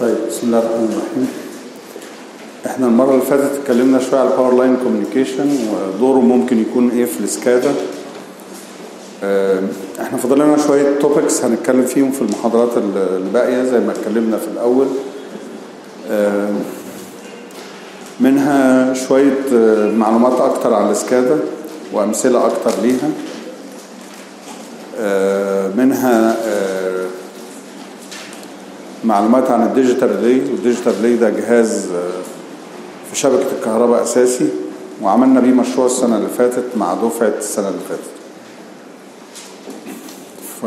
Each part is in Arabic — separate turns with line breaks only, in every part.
طيب بسم الله الرحمن الرحيم. إحنا المرة اللي فاتت اتكلمنا شوية على ال power line communication ودوره ممكن يكون إيه في ال SCADA. آه إحنا فاضل لنا شوية topics هنتكلم فيهم في المحاضرات اللي باقية زي ما اتكلمنا في الأول. آه منها شوية آه معلومات أكتر عن ال SCADA وأمثلة أكتر ليها. منها معلومات عن ال digital relay وال digital relay ده جهاز في شبكة الكهرباء أساسي وعملنا بيه مشروع السنة اللي فاتت مع دفعة السنة اللي فاتت. ف...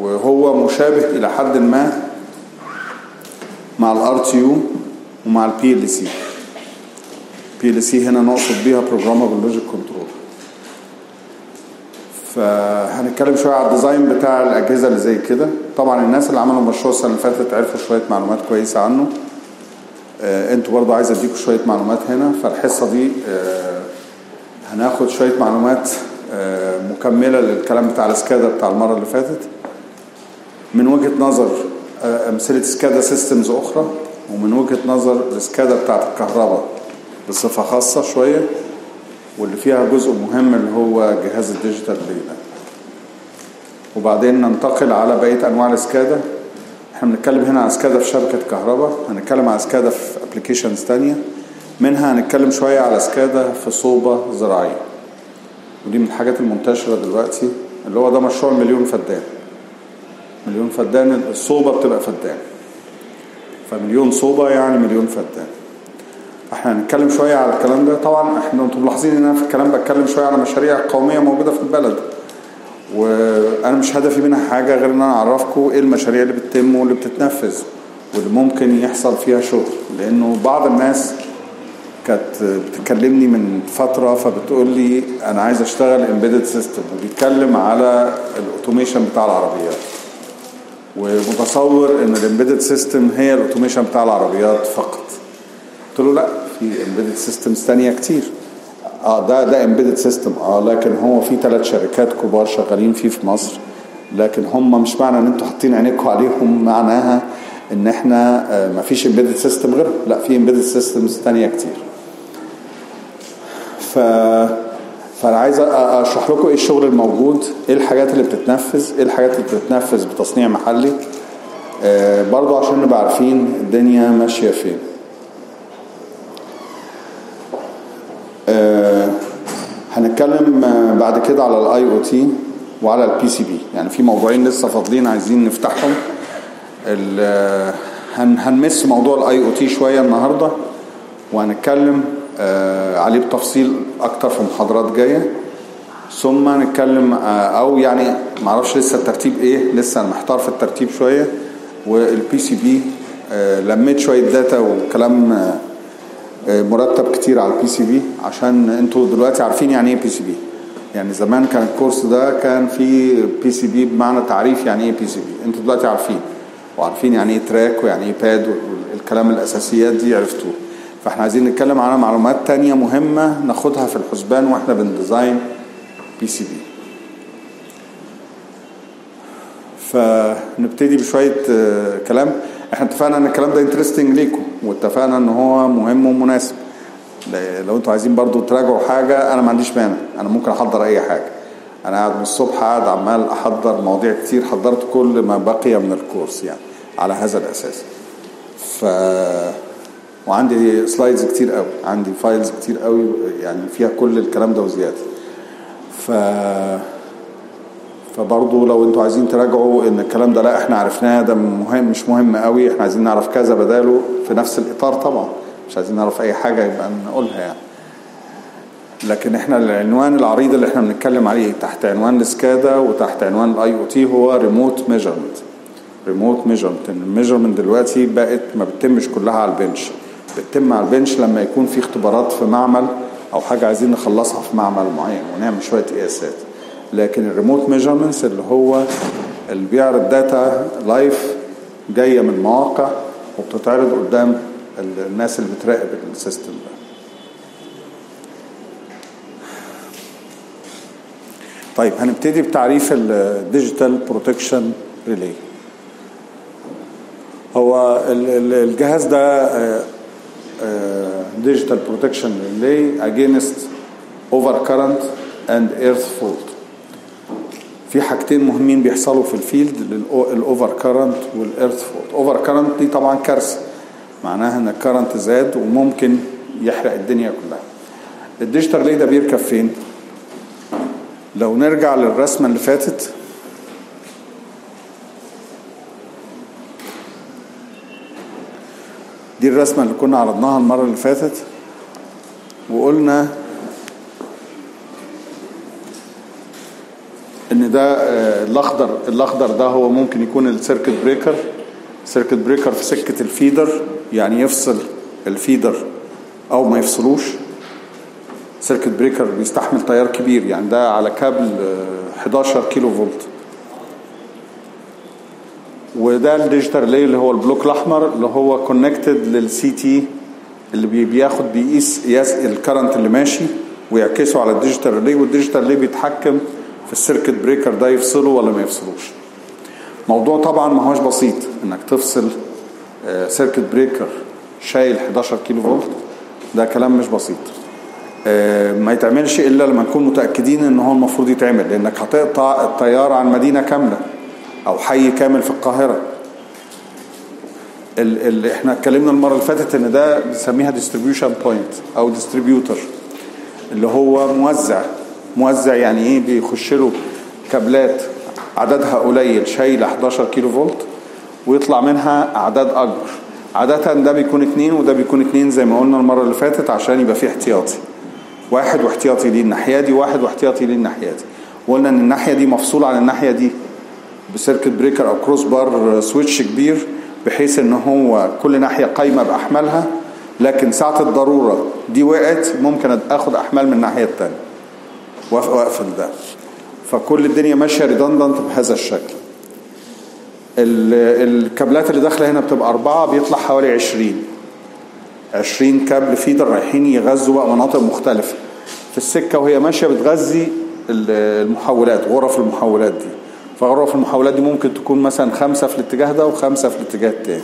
وهو مشابه إلى حد ما مع ال RTU ومع ال PLC PLC هنا نقصد بيها logic control فهنتكلم شوية على ال design بتاع الأجهزة اللي زي كده. طبعا الناس اللي عملوا مشروع السنة اللي فاتت عرفوا شوية معلومات كويسة عنه. آه أنتوا برضو عايز اديكم شوية معلومات هنا. فالحصة دي آه هناخد شوية معلومات آه مكملة للكلام بتاع ال SCADA بتاع المرة اللي فاتت. من وجهة نظر أمثلة SCADA systems أخرى ومن وجهة نظر ال SCADA بتاعت الكهرباء بصفة خاصة شوية واللي فيها جزء مهم اللي هو جهاز ال digital relay وبعدين ننتقل على بقية أنواع ال SCADA إحنا بنتكلم هنا عن SCADA في شبكة كهرباء هنتكلم عن SCADA في applications تانية. منها هنتكلم شوية على SCADA في صوبة زراعية. ودي من الحاجات المنتشرة دلوقتي اللي هو ده مشروع مليون فدان. مليون فدان الصوبة بتبقى فدان. فمليون صوبة يعني مليون فدان. إحنا هنتكلم شوية على الكلام ده. طبعا إحنا أنتم ملاحظين ان أنا في الكلام بتكلم شوية على مشاريع قومية موجودة في البلد. وأنا مش هدفي منها حاجة غير ان أنا اعرفكم إيه المشاريع اللي بتتم واللي بتتنفذ واللي ممكن يحصل فيها شغل. لأنه بعض الناس كانت بتكلمني من فترة فبتقول لي أنا عايز اشتغل embedded system وبيتكلم على ال automation بتاع العربيات. ومتصور ان ال embedded system هي ال automation بتاع العربيات فقط. قلت له لا في embedded systems تانية كتير. آه ده ده embedded system آه لكن هو في ثلاث شركات كبار شغالين فيه في مصر. لكن هم مش معنى إن أنتوا حاطين عينيكم عليهم معناها إن إحنا آه ما فيش embedded system غيرهم. لا في embedded systems تانية كتير. ف فأنا عايز أشرح لكم إيه الشغل الموجود إيه الحاجات اللي بتتنفذ إيه الحاجات اللي بتتنفذ بتصنيع محلي. آه برضو عشان نبقى عارفين الدنيا ماشية فين. هنتكلم آه بعد كده على ال IoT وعلى ال PCB يعني في موضوعين لسه فاضلين عايزين نفتحهم. هن هنمس موضوع ال IoT شوية النهارده وهنتكلم آه عليه بتفصيل أكتر في محاضرات جاية. ثم نتكلم أو يعني معرفش لسه الترتيب إيه لسه محتار في الترتيب شوية. وال PCB لميت شوية data وكلام مرتب كتير على ال PCB عشان أنتوا دلوقتي عارفين يعني إيه PCB يعني زمان كان ال course ده كان فيه PCB بمعنى تعريف يعني إيه PCB أنتوا دلوقتي عارفين. وعارفين يعني إيه track ويعني إيه pad والكلام الأساسيات دي عرفتوه. فإحنا عايزين نتكلم على معلومات تانية مهمة ناخدها في الحسبان وإحنا بن design PCB فنبتدي بشوية كلام. إحنا اتفقنا ان الكلام ده interesting ليكم واتفقنا ان هو مهم ومناسب. لو أنتوا عايزين برضو تراجعوا حاجة أنا ما عنديش مانع. أنا ممكن أحضر أي حاجة. أنا قاعد من الصبح قاعد عمال أحضر مواضيع كتير حضرت كل ما بقي من ال course يعني على هذا الأساس. ف وعندي slides كتير قوي عندي files كتير قوي يعني فيها كل الكلام ده وزيادة. ف فبرضه لو أنتوا عايزين تراجعوا ان الكلام ده لا إحنا عرفناه ده مهم مش مهم قوي إحنا عايزين نعرف كذا بداله في نفس الإطار طبعا مش عايزين نعرف أي حاجة يبقى نقولها يعني. لكن إحنا العنوان العريض اللي إحنا بنتكلم عليه تحت عنوان ال SCADA وتحت عنوان ال IoT هو remote measurement remote measurement ال measurement دلوقتي بقت ما بتتمش كلها على ال bench. بتتم على ال bench لما يكون في اختبارات في معمل أو حاجة عايزين نخلصها في معمل معين ونعمل شوية قياسات لكن ال remote measurements اللي هو اللي بيعرض data live جاية من مواقع وبتتعرض قدام الناس اللي بتراقب ال system ده. طيب هنبتدي بتعريف ال digital protection relay هو ال- ال- الجهاز ده digital protection relay against over current and earth fault في حاجتين مهمين بيحصلوا في ال field ال over current وال earth fault over current دي طبعا كارثة معناها إن ال current زاد وممكن يحرق الدنيا كلها. ال digital relay ده بيركب فين؟ لو نرجع للرسمة اللي فاتت دي الرسمة اللي كنا عرضناها المرة اللي فاتت وقلنا إن ده آه، الأخضر الأخضر ده هو ممكن يكون ال circuit breaker. circuit breaker في سكة ال feeder يعني يفصل ال feeder أو ما يفصلوش. circuit breaker بيستحمل تيار كبير يعني ده على كابل آه، 11 كيلو فولت. وده ال digital relay اللي هو ال block الأحمر اللي هو connected لل CT اللي بي- بياخد بيقيس قياس ال current اللي ماشي ويعكسه على ال digital relay وال digital relay بيتحكم في ال circuit breaker ده يفصله ولا ما يفصلوش. موضوع طبعا ما هوش بسيط إنك تفصل آه، circuit breaker شايل 11 كيلو فولت ده كلام مش بسيط. آه، ما يتعملش إلا لما نكون متأكدين إن هو المفروض يتعمل لأنك هتقطع التيار عن مدينة كاملة أو حي كامل في القاهرة. ال ال إحنا اتكلمنا المرة اللي فاتت إن ده بنسميها distribution point أو distributor اللي هو موزع. موزع يعني إيه؟ بيخش له كابلات عددها قليل شايله 11 كيلو فولت ويطلع منها أعداد أكبر. عادة ده بيكون اتنين وده بيكون اتنين زي ما قلنا المرة اللي فاتت عشان يبقى فيه احتياطي. واحد واحتياطي ليه الناحية دي واحد واحتياطي ليه الناحية دي. وقلنا إن الناحية دي مفصولة عن الناحية دي ب circuit breaker أو cross bar switch كبير بحيث إن هو كل ناحية قايمة بأحمالها لكن ساعة الضرورة دي وقعت ممكن أخد أحمال من الناحية التانية. واقفل ده. فكل الدنيا ماشية redundant بهذا الشكل. ال- الكابلات اللي داخلة هنا بتبقى أربعة بيطلع حوالي عشرين. عشرين كابل feeder رايحين يغذوا بقى مناطق مختلفة. في السكة وهي ماشية بتغذي ال- المحولات غرف المحولات دي. فغرف المحولات دي ممكن تكون مثلا خمسة في الاتجاه ده وخمسة في الاتجاه التاني.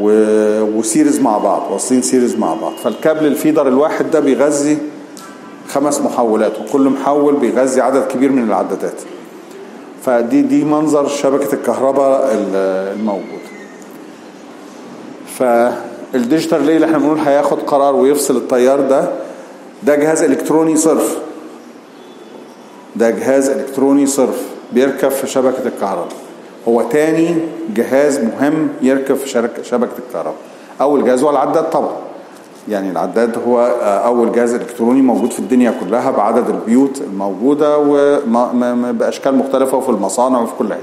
و- و series مع بعض واصلين series مع بعض. فالكابل ال feeder الواحد ده بيغذي خمس محولات وكل محول بيغذي عدد كبير من العدادات. فدي دي منظر شبكة الكهرباء ال- الموجود. فال digital relay اللي إحنا بنقول هياخد قرار ويفصل التيار ده؟ ده جهاز إلكتروني صرف. ده جهاز إلكتروني صرف بيركب في شبكة الكهرباء. هو تاني جهاز مهم يركب في شبكة الكهرباء. أول جهاز هو العداد طبعا. يعني العداد هو أول جهاز إلكتروني موجود في الدنيا كلها بعدد البيوت الموجودة وباشكال مختلفة وفي المصانع وفي كل حتة.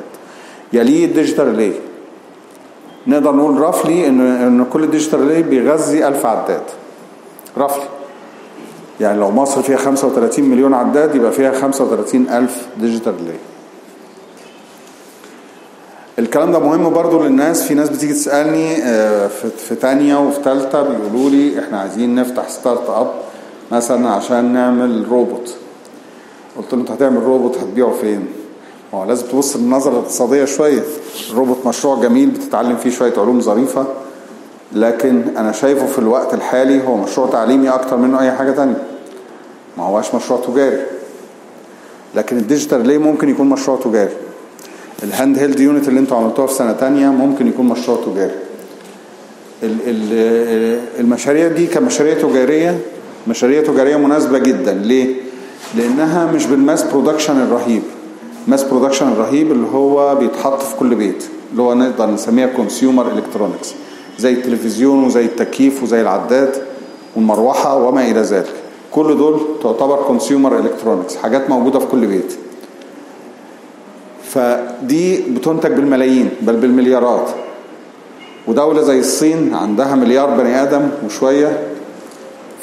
يليه ال digital relay نقدر نقول roughly إن إن كل digital relay بيغذي 1000 عداد. roughly. يعني لو مصر فيها 35 مليون عداد يبقى فيها 35 ألف digital relay الكلام ده مهم برضو للناس. في ناس بتيجي تسألني آه، في تانية وفي تالتة بيقولوا لي إحنا عايزين نفتح startup مثلا عشان نعمل روبوت. قلت له أنت هتعمل روبوت هتبيعه فين؟ هو لازم تبص للنظرة الاقتصادية شوية. الروبوت مشروع جميل بتتعلم فيه شوية علوم ظريفة لكن أنا شايفه في الوقت الحالي هو مشروع تعليمي أكتر منه أي حاجة تانية. ما هواش مشروع تجاري. لكن ال digital relay ليه ممكن يكون مشروع تجاري؟ ال hand held unit اللي أنتوا عملتوها في سنة تانية ممكن يكون مشروع تجاري. ال- ال- المشاريع دي كمشاريع تجارية مشاريع تجارية مناسبة جدا. ليه؟ لأنها مش بال mass production الرهيب. mass production الرهيب اللي هو بيتحط في كل بيت اللي هو نقدر نسميها consumer electronics زي التلفزيون وزي التكييف وزي العداد والمروحة وما إلى ذلك. كل دول تعتبر consumer electronics حاجات موجودة في كل بيت. فدي بتنتج بالملايين بل بالمليارات. ودولة زي الصين عندها مليار بني آدم وشوية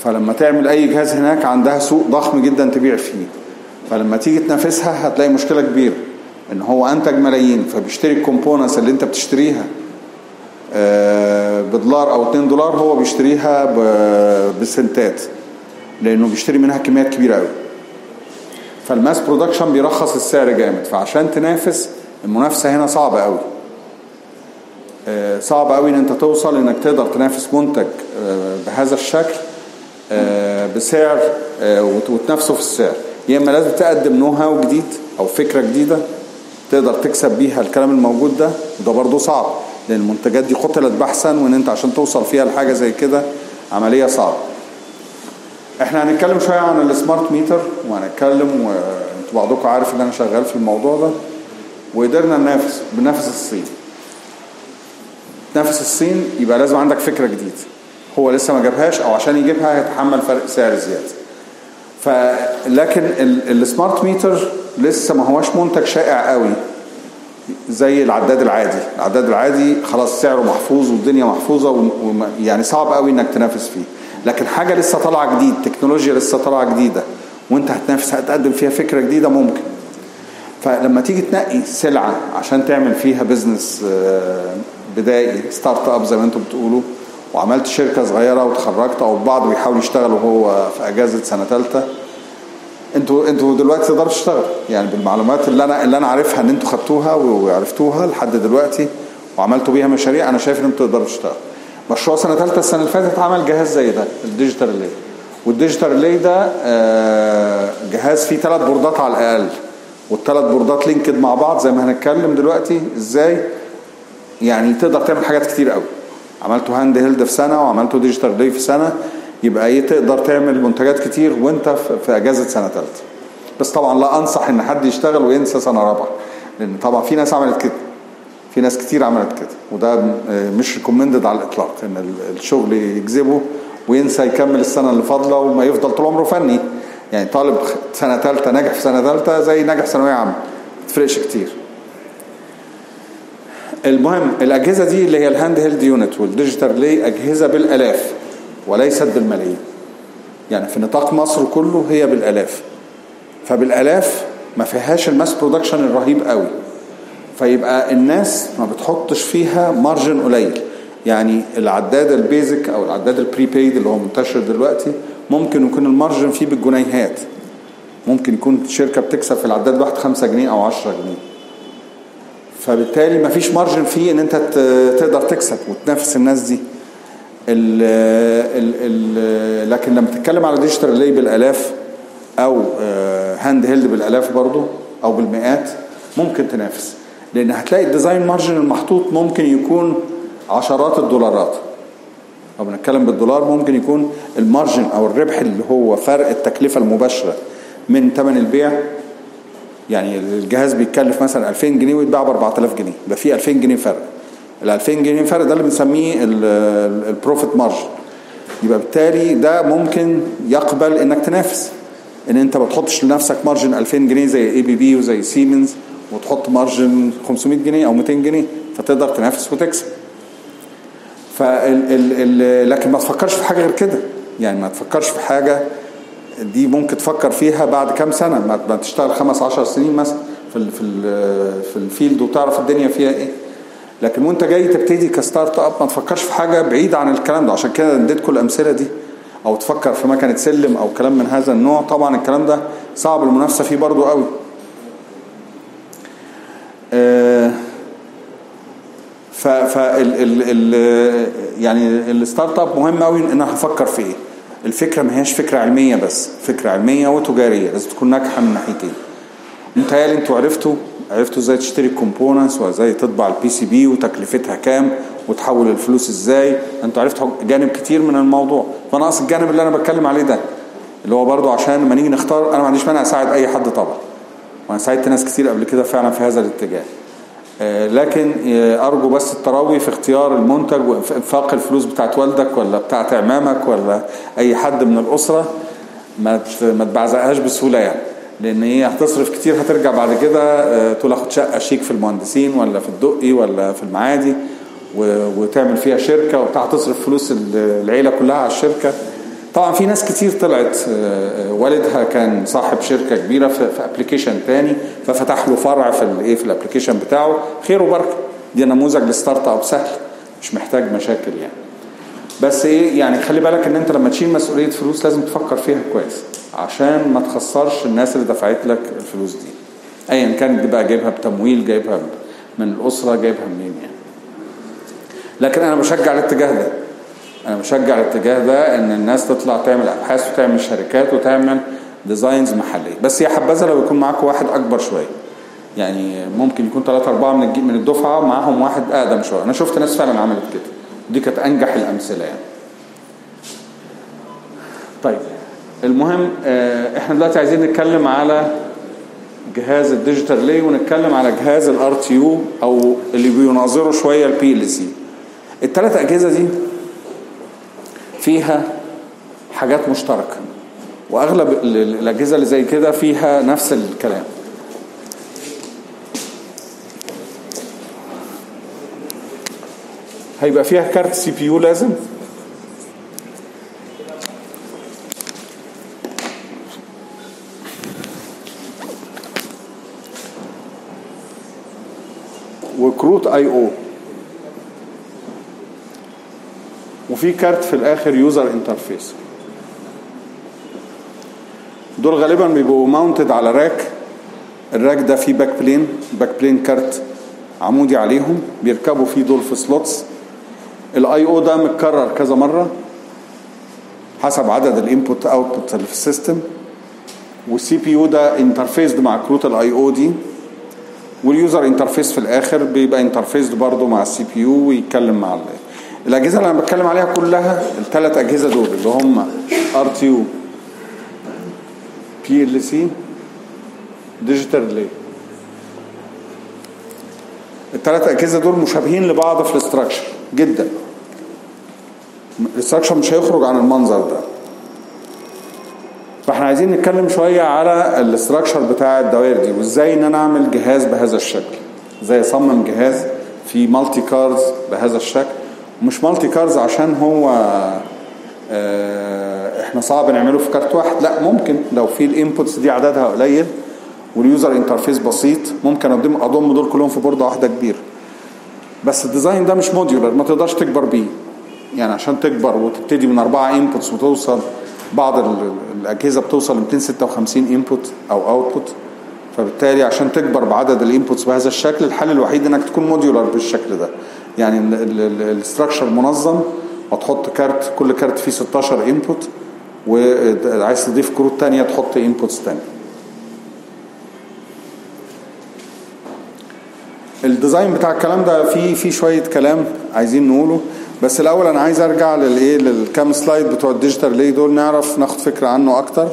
فلما تعمل أي جهاز هناك عندها سوق ضخم جدا تبيع فيه. فلما تيجي تنافسها هتلاقي مشكلة كبيرة إن هو أنتج ملايين فبيشتري ال components اللي أنت بتشتريها. آه، بدولار أو 2 دولار هو بيشتريها بسنتات لأنه بيشتري منها كميات كبيرة قوي فال mass production بيرخص السعر جامد فعشان تنافس المنافسة هنا صعبة قوي آه، صعب قوي إن أنت توصل إنك تقدر تنافس منتج آه، بهذا الشكل آه، بسعر وت- وتنافسه في السعر. يا إما لازم تقدم know how جديد أو فكرة جديدة تقدر تكسب بيها الكلام الموجود ده وده برضه صعب لأن المنتجات دي قتلت بحثا وإن أنت عشان توصل فيها لحاجة زي كده عملية صعبة. إحنا هنتكلم شوية عن ال smart meter وهنتكلم وانتوا بعضكم عارف ان أنا شغال في الموضوع ده. وقدرنا ننافس بننافس الصين. تنافس الصين يبقى لازم عندك فكرة جديدة. هو لسه ما جابهاش أو عشان يجيبها هيتحمل فرق سعر زيادة. فلكن ال- السمارت ميتر لسه ما هوش منتج شائع قوي زي العداد العادي. العداد العادي خلاص سعره محفوظ والدنيا محفوظة وم- وما- يعني صعب قوي إنك تنافس فيه. لكن حاجة لسه طالعة جديد تكنولوجيا لسه طالعة جديدة وانت هتنافس هتقدم فيها فكرة جديدة ممكن. فلما تيجي تنقي سلعة عشان تعمل فيها business آه، بدائي startup زي ما أنتم بتقولوا وعملت شركة صغيرة وتخرجت أو البعض بيحاول يشتغل وهو في أجازة سنة ثالثة أنتوا أنتوا دلوقتي تقدروا تشتغلوا. يعني بالمعلومات اللي أنا اللي أنا عارفها إن أنتوا خدتوها وعرفتوها لحد دلوقتي وعملتوا بيها مشاريع أنا شايف إن أنتوا تقدروا تشتغلوا. مشروع سنة ثالثه السنة اللي فاتت عمل جهاز زي ده ال digital relay وال digital relay ده آه، جهاز فيه ثلاث بوردات على الأقل. والثلاث بوردات linked مع بعض زي ما هنتكلم دلوقتي. إزاي؟ يعني تقدر تعمل حاجات كتير قوي. عملته hand held في سنة وعملته digital relay في سنة. يبقى إيه تقدر تعمل منتجات كتير وأنت في- أجازة سنة ثالثه بس طبعا لا أنصح إن حد يشتغل وينسى سنة رابعة. لأن طبعا في ناس عملت كده. في ناس كتير عملت كده وده مش recommended على الإطلاق إن ال- الشغل يجذبه وينسى يكمل السنة اللي فاضلة وما يفضل طول عمره فني. يعني طالب سنة ثالثه ناجح في سنة ثالثه زي ناجح ثانوية عامة ما تفرقش كتير. المهم الأجهزة دي اللي هي ال hand held unit وال digital relay أجهزة بالآلاف وليست بالملايين. يعني في نطاق مصر كله هي بالآلاف. فبالآلاف ما فيهاش ال mass production الرهيب قوي. فيبقى الناس ما بتحطش فيها margin قليل. يعني العداد ال basic أو العداد ال prepaid اللي هو منتشر دلوقتي ممكن يكون ال margin فيه بالجنيهات. ممكن يكون شركة بتكسب في العداد الواحد 5 جنيه أو 10 جنيه. فبالتالي ما فيش margin فيه إن أنت تقدر تكسب وتنافس الناس دي. ال ال ال لكن لما تتكلم على digital relay بالآلاف أو handheld بالآلاف برضو أو بالمئات ممكن تنافس. لأن هتلاقي ال design margin المحطوط ممكن يكون عشرات الدولارات. لو بنتكلم بالدولار ممكن يكون ال margin أو الربح اللي هو فرق التكلفة المباشرة من ثمن البيع. يعني الجهاز بيتكلف مثلا 2000 جنيه ويتباع ب 4000 جنيه. يبقى في 2000 جنيه فرق. ال 2000 جنيه فرق ده اللي بنسميه ال profit margin يبقى بالتالي ده ممكن يقبل إنك تنافس. إن أنت ما تحطش لنفسك margin 2000 جنيه زي ABB وزي سيمنز وتحط margin 500 جنيه أو 200 جنيه فتقدر تنافس وتكسب. فال ال ال لكن ما تفكرش في حاجة غير كده. يعني ما تفكرش في حاجة دي ممكن تفكر فيها بعد كام سنة. ما تشتغل خمس عشر سنين مثلا في ال في ال في ال field وتعرف الدنيا فيها إيه. لكن وأنت جاي تبتدي ك startup ما تفكرش في حاجة بعيده عن الكلام ده. عشان كده اديتكم الامثله دي. أو تفكر في مكنة سلم أو كلام من هذا النوع. طبعا الكلام ده صعب المنافسة فيه برضو قوي. ف يعني ال startup مهم قوي إن أنا هفكر في إيه الفكرة ما هياش فكرة علمية بس فكرة علمية وتجارية لازم تكون ناجحة من ناحيتين. متهيألي أنتوا عرفتوا عرفتوا إزاي تشتري ال components وإزاي تطبع ال PCB وتكلفتها كام وتحول الفلوس إزاي. أنتوا عرفتوا جانب كتير من الموضوع. فناقص الجانب اللي أنا بتكلم عليه ده اللي هو برضو عشان لما نيجي نختار أنا ما عنديش مانع أساعد أي حد طبعا. وأنا ساعدت ناس كتير قبل كده فعلا في هذا الاتجاه. آه، لكن آه، أرجو بس التروي في اختيار المنتج وإنفاق الفلوس بتاعت والدك ولا بتاعت عمامك ولا أي حد من الأسرة ما ما تبعزقهاش بسهولة يعني. لأن هي هتصرف كتير هترجع بعد كده آه، تقول أخد شقة شيك في المهندسين ولا في الدقي ولا في المعادي وتعمل فيها شركة وبتاع تصرف فلوس ال- العيلة كلها على الشركة. طبعا في ناس كتير طلعت آه، آه، والدها كان صاحب شركة كبيرة في application تاني ففتح له فرع في الايه في ال application بتاعه. خير وبركة دي نموذج لل startup سهل مش محتاج مشاكل يعني. بس إيه يعني خلي بالك إن أنت لما تشيل مسؤولية فلوس لازم تفكر فيها كويس عشان ما تخسرش الناس اللي دفعت لك الفلوس دي. ايا كانت بقى جايبها بتمويل جايبها من الأسرة جايبها منين يعني. لكن أنا بشجع الاتجاه ده. أنا بشجع الاتجاه ده إن الناس تطلع تعمل أبحاث وتعمل شركات وتعمل ديزاينز محلية. بس هي حبذا لو يكون معاك واحد أكبر شوية. يعني ممكن يكون ثلاثة أربعة من من الدفعة معاهم واحد أقدم شوية. أنا شفت ناس فعلا عملت كده. دي كانت أنجح الأمثلة يعني. طيب المهم آه، إحنا دلوقتي عايزين نتكلم على جهاز ال digital relay ونتكلم على جهاز ال RTU أو اللي بيناظره شوية ال PLC الثلاث أجهزة دي فيها حاجات مشتركة. وأغلب ال- ال- الأجهزة اللي زي كده فيها نفس الكلام. هيبقى فيها كارت CPU لازم؟ وكروت I/O. وفي كارت في الآخر user interface دول غالبا بيبقوا mounted على rack ال rack ده فيه backplane backplane كارت عمودي عليهم. بيركبوا فيه دول في slots ال I/O ده متكرر كذا مرة حسب عدد ال input output اللي في ال system. وال CPU ده interfaced مع كروت ال I/O دي. وال user interface في الآخر بيبقى interface برضه مع ال CPU ويتكلم مع الأجهزة اللي أنا بتكلم عليها كلها الثلاث أجهزة دول اللي هم ار تي يو بي ال سي digital relay الثلاث أجهزة دول مشابهين لبعض في ال structure جدا. ال structure مش هيخرج عن المنظر ده. فإحنا عايزين نتكلم شوية على ال structure بتاع الدوائر دي وإزاي إن أنا أعمل جهاز بهذا الشكل. إزاي أصمم جهاز في multi cards بهذا الشكل. مش multi cards عشان هو آه إحنا صعب نعمله في كارت واحد. لا ممكن لو في ال inputs دي عددها قليل وال user interface بسيط ممكن اضم اضم دول كلهم في بوردة واحدة كبيرة بس ال design ده مش modular ما تقدرش تكبر بيه. يعني عشان تكبر وتبتدي من أربعة inputs وتوصل بعض ال- ال- الأجهزة بتوصل ل 256 input أو output فبالتالي عشان تكبر بعدد ال inputs بهذا الشكل الحل الوحيد إنك تكون modular بالشكل ده. يعني ال structure منظم وتحط كارت كل كارت فيه 16 input وعايز تضيف كروت تانية تحط inputs تانية ال design بتاع الكلام ده فيه فيه شوية كلام عايزين نقوله بس الأول أنا عايز أرجع للايه للكام slide بتوع ال digital relay دول نعرف ناخد فكرة عنه أكتر.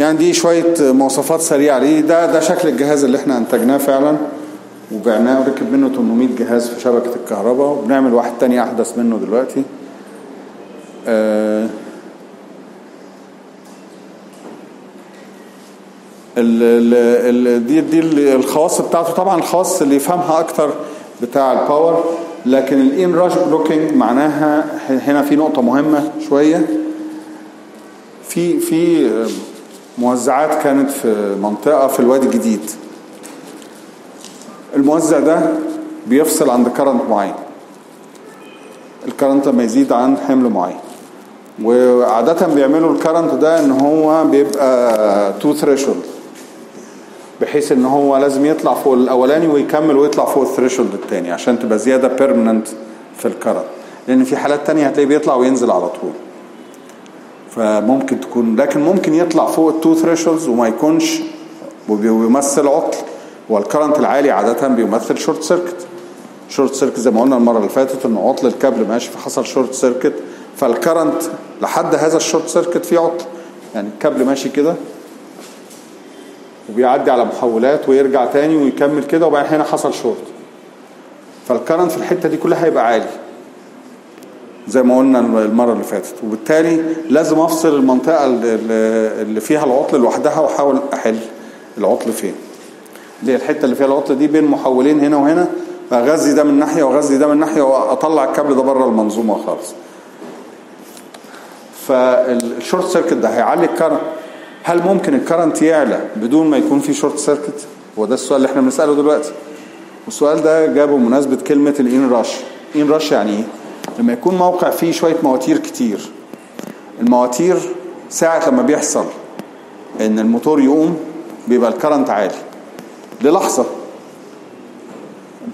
يعني دي شوية مواصفات سريعة ليه ده ده شكل الجهاز اللي إحنا أنتجناه فعلا. وبعناه وركب منه 800 جهاز في شبكة الكهرباء. وبنعمل واحد تاني أحدث منه دلوقتي. آه ال ال دي دي ال- الخواص بتاعته. طبعا الخاص اللي يفهمها أكتر بتاع ال power لكن ال inrush blocking معناها هنا في نقطة مهمة شوية. في في موزعات كانت في منطقة في الوادي الجديد. الموزع ده بيفصل عند current معين. ال current لما يزيد عن حمل معين. وعادة بيعملوا ال current ده إن هو بيبقى two threshold بحيث إن هو لازم يطلع فوق الأولاني ويكمل ويطلع فوق ال threshold التاني عشان تبقى زيادة permanent في ال current لأن في حالات تانية هتلاقيه بيطلع وينزل على طول. فممكن تكون لكن ممكن يطلع فوق ال two thresholds وما يكونش وبيمثل عطل. وال current العالي عادة بيمثل short circuit short circuit زي ما قلنا المرة اللي فاتت ان عطل الكابل ماشي فحصل short circuit فال current لحد هذا ال short circuit فيه عطل. يعني الكابل ماشي كده وبيعدي على محولات ويرجع تاني ويكمل كده وبعدين هنا حصل short فال current في الحتة دي كلها هيبقى عالي زي ما قلنا المرة اللي فاتت. وبالتالي لازم أفصل المنطقة اللي- فيها العطل لوحدها وأحاول أحل العطل فين. اللي هي الحتة اللي فيها العطل دي بين محولين هنا وهنا. اغذي ده من ناحية واغذي ده من ناحية وأطلع الكابل ده بره المنظومة خالص. فال short circuit ده هيعلي ال current. هل ممكن ال current يعلى بدون ما يكون في short circuit؟ هو ده السؤال اللي إحنا بنسأله دلوقتي. والسؤال ده جابه بمناسبة كلمة ال inrush. inrush يعني إيه؟ لما يكون موقع فيه شوية مواتير كتير. المواتير ساعة لما بيحصل إن الموتور يقوم بيبقى ال current عالي. للحظة.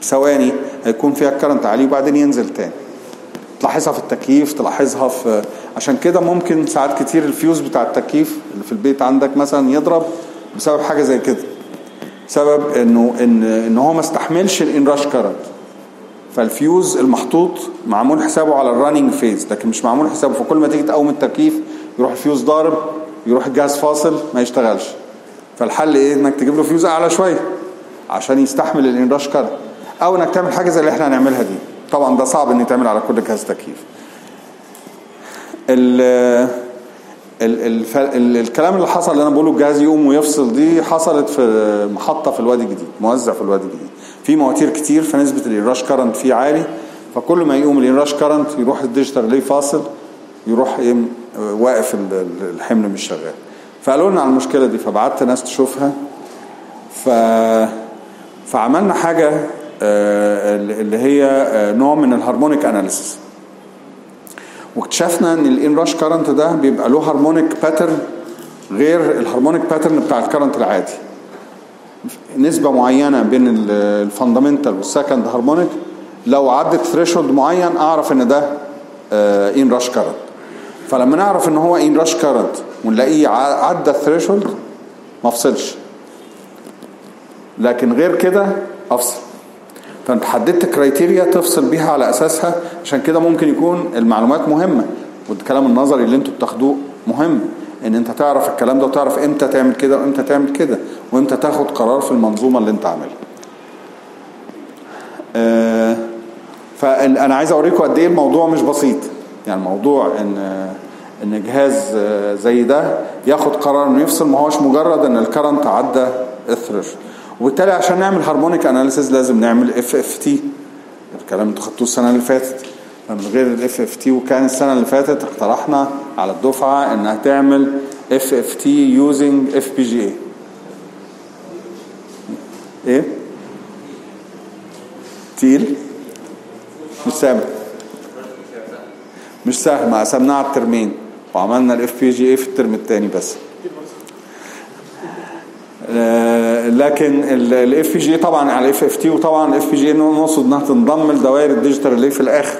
ثواني هيكون فيها ال current عالي وبعدين ينزل تاني. تلاحظها في التكييف تلاحظها في عشان كده ممكن ساعات كتير الفيوز بتاع التكييف اللي في البيت عندك مثلا يضرب بسبب حاجة زي كده. بسبب إنه إن إن هو ما استحملش ال inrush current فالفيوز المحطوط معمول حسابه على ال running phase لكن مش معمول حسابه. فكل ما تيجي تقوم التكييف يروح الفيوز ضارب يروح الجهاز فاصل ما يشتغلش. فالحل إيه؟ إنك تجيب له فيوز أعلى شوية. عشان يستحمل ال inrush current أو إنك تعمل حاجة زي اللي إحنا هنعملها دي. طبعا ده صعب ان يتعمل على كل جهاز تكييف. ال ال ال ال الكلام اللي حصل اللي أنا بقوله الجهاز يقوم ويفصل دي حصلت في محطة في الوادي الجديد موزع في الوادي الجديد. في مواتير كتير فنسبه ال inrush current فيه عالي. فكل ما يقوم ال inrush current يروح ال digital relay فاصل يروح إيه واقف الحمل مش شغال. فقالوا لنا على المشكلة دي فبعت ناس تشوفها. ف فعملنا حاجة اللي هي نوع من ال harmonic analysis واكتشفنا إن ال inrush current ده بيبقى له harmonic pattern غير ال harmonic pattern بتاع ال current العادي. نسبة معينة بين ال fundamental وال second harmonic لو عدت threshold معين أعرف إن ده inrush current فلما نعرف إن هو inrush current ونلاقيه عدى ال threshold ما افصلش لكن غير كده أفصل. فأنت حددت criteria تفصل بيها على أساسها عشان كده ممكن يكون المعلومات مهمة والكلام النظري اللي أنتوا بتاخدوه مهم. إن أنت تعرف الكلام ده وتعرف إمتى تعمل كده وإمتى تعمل كده وإمتى تاخد قرار في المنظومة اللي أنت عاملها. آه فانا عايز أوريكم قد إيه الموضوع مش بسيط. يعني موضوع إن إن جهاز زي ده ياخد قرار إنه يفصل ما هوش مجرد إن ال current عدى ال thresh وبالتالي عشان نعمل harmonic analysis لازم نعمل FFT الكلام أنتوا خدتوه السنة اللي فاتت. من غير ال FFT وكان السنة اللي فاتت اقترحنا على الدفعة إنها تعمل اف اف تي يوزنج اف بي جي اي إيه؟ تقيل؟ مش سهل. مش سهل. ما قسمناه على الترمين. وعملنا ال FPGA في الترم الثاني بس. لكن ال FPGA طبعا على ال FFT وطبعا ال FPGA نقصد إنها تنضم لدوائر ال digital اللي في الآخر.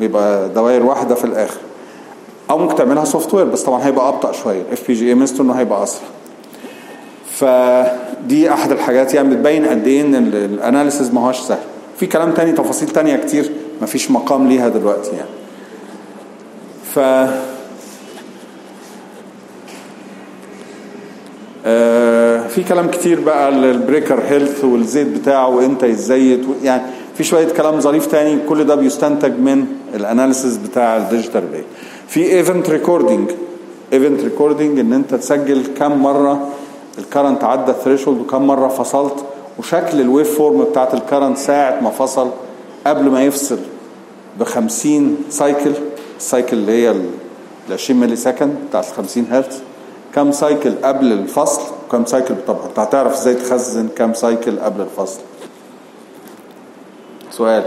ويبقى دوائر واحدة في الآخر. أو ممكن تعملها software بس طبعا هيبقى أبطأ شوية. ال FPGA ميزته إنه هيبقى اسرع فدي أحد الحاجات. يعني بتبين قد إيه إن ال analysis ما هوش سهل. في كلام تاني تفاصيل تانية كتير. ما فيش مقام ليها دلوقتي يعني. ف آه في كلام كتير بقى ال breaker health والزيت بتاعه وامتى يتزيت يعني في شوية كلام ظريف تاني كل ده بيستنتج من ال analysis بتاع ال digital باي في event recording event recording إن إنت تسجل كم مرة ال current عدى ال threshold وكم مرة فصلت وشكل ال waveform بتاعت ال current ساعة ما فصل قبل ما يفصل ب 50 cycle ال cycle اللي هي ال 20 millisecond بتاعت 50 هرتز كم cycle قبل الفصل وكم cycle؟ طب انت هتعرف إزاي تخزن كم cycle قبل الفصل؟ سؤال.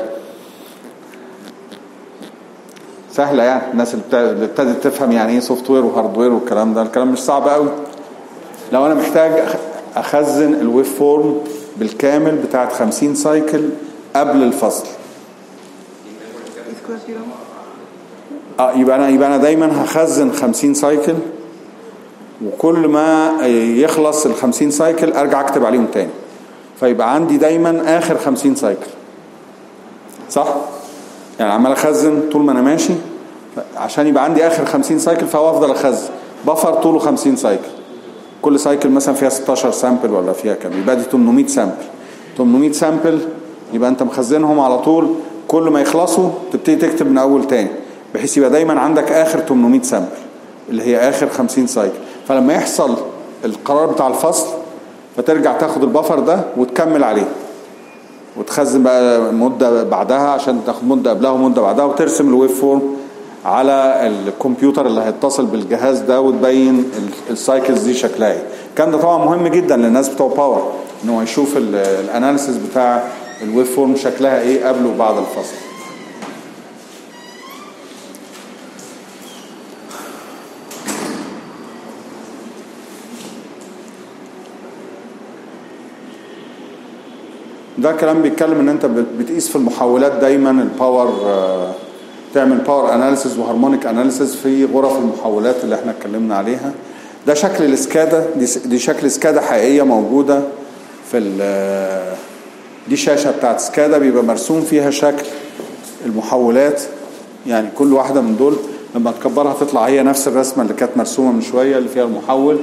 سهلة يعني الناس اللي ابتدت تفهم يعني إيه software و hardware والكلام ده الكلام مش صعب قوي. لو أنا محتاج اخزن ال waveform بالكامل بتاعت 50 cycle قبل الفصل. آه يبقى أنا يبقى أنا دايما هخزن 50 cycle وكل ما يخلص ال 50 cycle أرجع أكتب عليهم تاني. فيبقى عندي دايما آخر 50 cycle. صح؟ يعني عمال أخزن طول ما أنا ماشي. عشان يبقى عندي آخر 50 cycle فهو أفضل أخزن. buffer طوله 50 cycle. كل cycle مثلا فيها 16 sample ولا فيها كام؟ يبقى دي 800 sample. 800 sample يبقى أنت مخزنهم على طول. كل ما يخلصوا تبتدي تكتب من أول تاني. بحيث يبقى دايما عندك آخر 800 sample اللي هي آخر 50 cycle. فلما يحصل القرار بتاع الفصل فترجع تاخد ال buffer ده وتكمل عليه. وتخزن بقى مدة بعدها عشان تاخد مدة قبلها ومدة بعدها وترسم ال waveform على الكمبيوتر اللي هيتصل بالجهاز ده وتبين ال cycles دي شكلها إيه. الكلام ده طبعا مهم جدا للناس بتوع power إن هو يشوف ال analysis بتاع ال waveform شكلها إيه قبل وبعد الفصل. ده كلام بيتكلم إن أنت بت- بتقيس في المحولات دايما ال power آه، تعمل power analysis و harmonic analysis في غرف المحولات اللي إحنا اتكلمنا عليها. ده شكل ال SCADA دي, شكل SCADA حقيقية موجودة في دي شاشة بتاعت SCADA بيبقى مرسوم فيها شكل المحولات يعني كل واحدة من دول لما تكبرها تطلع هي نفس الرسمة اللي كانت مرسومة من شوية اللي فيها المحول.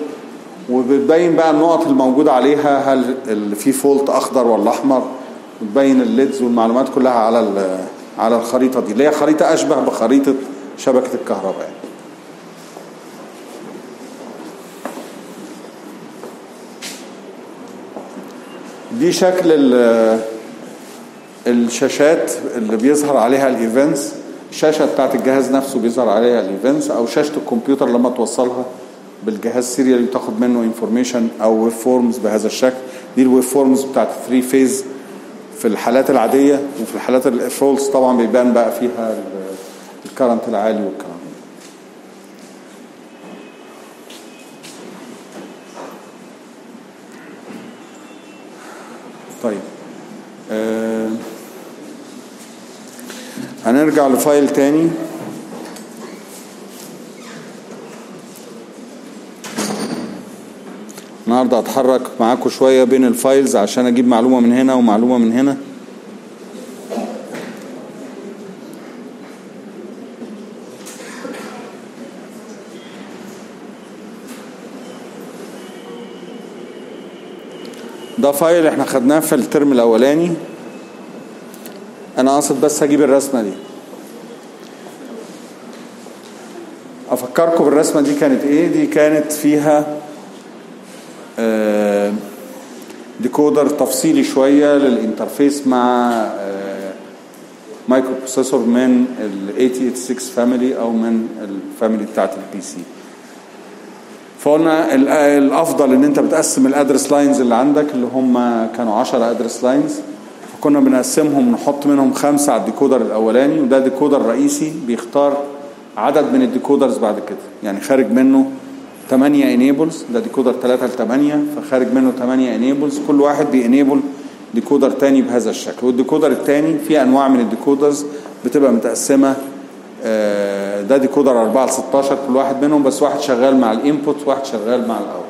وبتبين بقى النقط الموجودة عليها هل في fault أخضر ولا أحمر؟ وتبين ال LEDs والمعلومات كلها على على الخريطة دي اللي هي خريطة أشبه بخريطة شبكة الكهرباء. دي شكل ال- الشاشات اللي بيظهر عليها ال events. الشاشه بتاعت الجهاز نفسه بيظهر عليها ال events أو شاشة الكمبيوتر لما توصلها. بالجهاز serial وتاخد منه information أو waveforms بهذا الشكل دي ال waveforms بتاعت 3 phase في الحالات العادية وفي الحالات ال faults طبعا بيبان بقى فيها ال- ال current العالي والكلام. طيب آه هنرجع ل file تاني النهارده هتحرك معاكم شوية بين ال files عشان أجيب معلومة من هنا ومعلومة من هنا. ده file إحنا خدناه في ال term الأولاني. أنا قاصد بس هجيب الرسمة دي. أفكركم بالرسمه دي كانت إيه؟ دي كانت فيها آه، decoder تفصيلي شوية لل interface مع آه، microprocessor من ال 8086 family أو من ال family بتاعت ال PC فقلنا ال- الأفضل إن أنت بتقسم ال address lines اللي عندك اللي هم كانوا 10 address lines فكنا بنقسمهم نحط منهم خمسة على ال decoder الأولاني وده decoder رئيسي بيختار عدد من ال decoders بعد كده. يعني خارج منه 8 enables ده decoder 3 ل 8 فخارج منه 8 enables كل واحد بي enable decoder تاني بهذا الشكل. وال decoder التاني في أنواع من ال decoders بتبقى متقسمة آه، ده decoder 4 ل 16 كل واحد منهم بس واحد شغال مع ال input واحد شغال مع ال out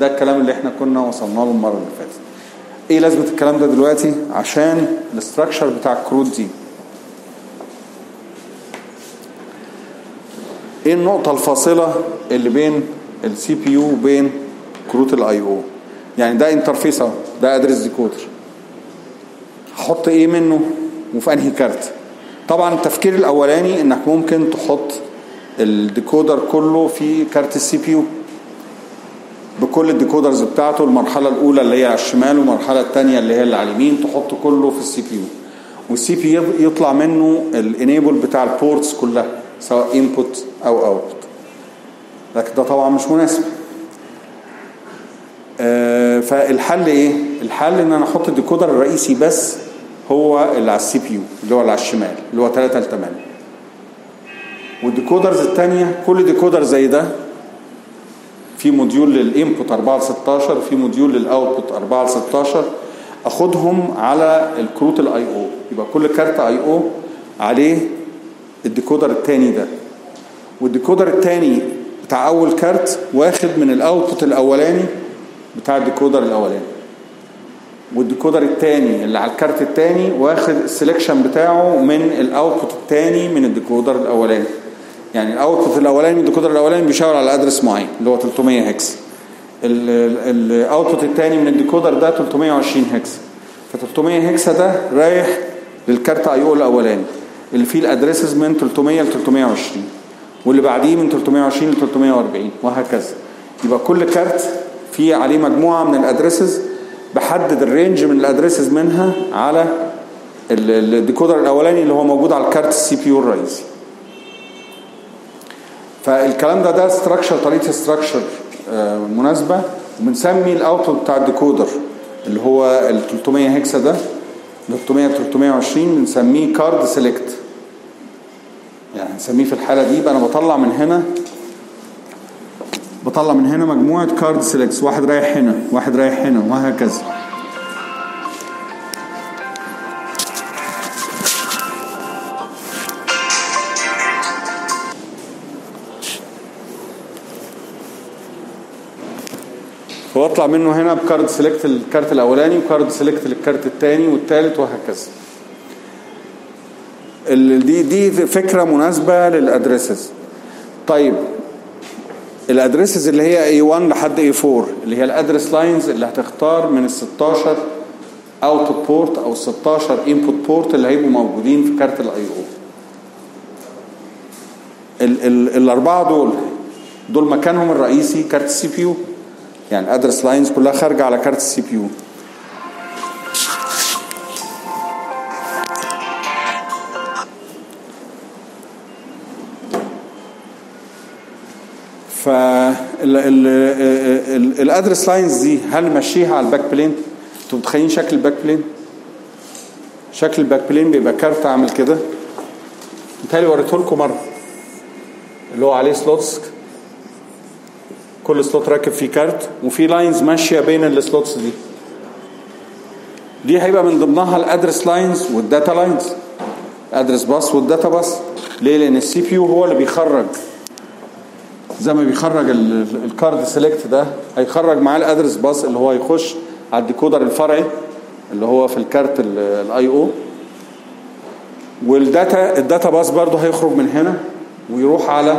ده الكلام اللي إحنا كنا وصلنا له المره اللي فاتت. إيه لازمة الكلام ده دلوقتي؟ عشان ال structure بتاع الكروت دي. إيه النقطة الفاصلة اللي بين ال CPU وبين كروت ال I/O. يعني ده interface أهو ده address decoder هحط إيه منه وفي أنهي كارت. طبعا التفكير الأولاني إنك ممكن تحط ال decoder كله في كارت ال CPU. بكل ال decoders بتاعته المرحلة الأولى اللي هي على الشمال والمرحلة الثانية اللي هي اللي على اليمين تحط كله في ال CPU. وال CPU يطلع منه ال enable بتاع ال ports كلها سواء input أو output لكن ده طبعا مش مناسب. آه، فالحل إيه؟ الحل إن أنا أحط ال decoder الرئيسي بس هو اللي على ال CPU اللي هو اللي على الشمال اللي هو 3 ل 8 وال decoders الثانية كل decoder زي ده في module لل input 4 ل 16 في module لل output 4 ل 16 أخدهم على الكروت ال I/O. يبقى كل كارت I/O عليه ال decoder الثاني ده. وال decoder الثاني بتاع أول كارت واخد من ال output الأولاني بتاع ال decoder الأولاني. وال decoder الثاني اللي على الكارت الثاني واخد ال selection بتاعه من ال output الثاني من ال decoder الأولاني. يعني ال output الأولاني من ال decoder الأولاني بيشاور على address معين اللي هو 300 hex ال output الثاني من ال decoder ده 320 هكس ف 300 هكس ده رايح لل card I/O الأولاني. اللي فيه ال addresses من 300 ل 320 واللي بعديه من 320 ل 340 وهكذا. يبقى كل card فيه عليه مجموعة من ال addresses بحدد ال range من ال addresses منها على ال- ال decoder الأولاني اللي هو موجود على ال card ال CPU الرئيسي. فالكلام ده ده structure طريقة structure مناسبة. وبنسمي ال output بتاع ال decoder اللي هو ال 300 hexa ده 300 320 بنسميه card select يعني هنسميه في الحالة دي. يبقى أنا بطلع من هنا بطلع من هنا مجموعة card selects واحد رايح هنا واحد رايح هنا وهكذا. وأطلع منه هنا ب card select ال card الأولاني و card select لل card الثاني والثالث وهكذا. دي دي فكرة مناسبة لل addresses. طيب ال addresses اللي هي A1 لحد A4 اللي هي ال address lines اللي هتختار من ال 16 output port أو ال 16 input port اللي هيبقوا موجودين في card ال I/O ال ال الأربعة دول دول مكانهم الرئيسي card ال CPU يعني ال address lines كلها خارجة على card ال CPU فال address lines دي هل مشيها على ال backplane أنتوا متخيلين شكل ال backplane شكل ال backplane بيبقى card عامل كده. متهيألي وريته لكم مرة اللي هو عليه slots كل slot راكب فيه card وفي lines ماشية بين ال slots دي. دي هيبقى من ضمنها الأدرس لاينز والداتا لاينز الادرس باص والداتا باص ليه؟ لأن ال CPU هو اللي بيخرج. زي ما بيخرج ال- ال card select ده هيخرج معاه ال address bus اللي هو هيخش على ال decoder الفرعي اللي هو في ال card ال I/O وال data ال data bus برضه هيخرج من هنا ويروح على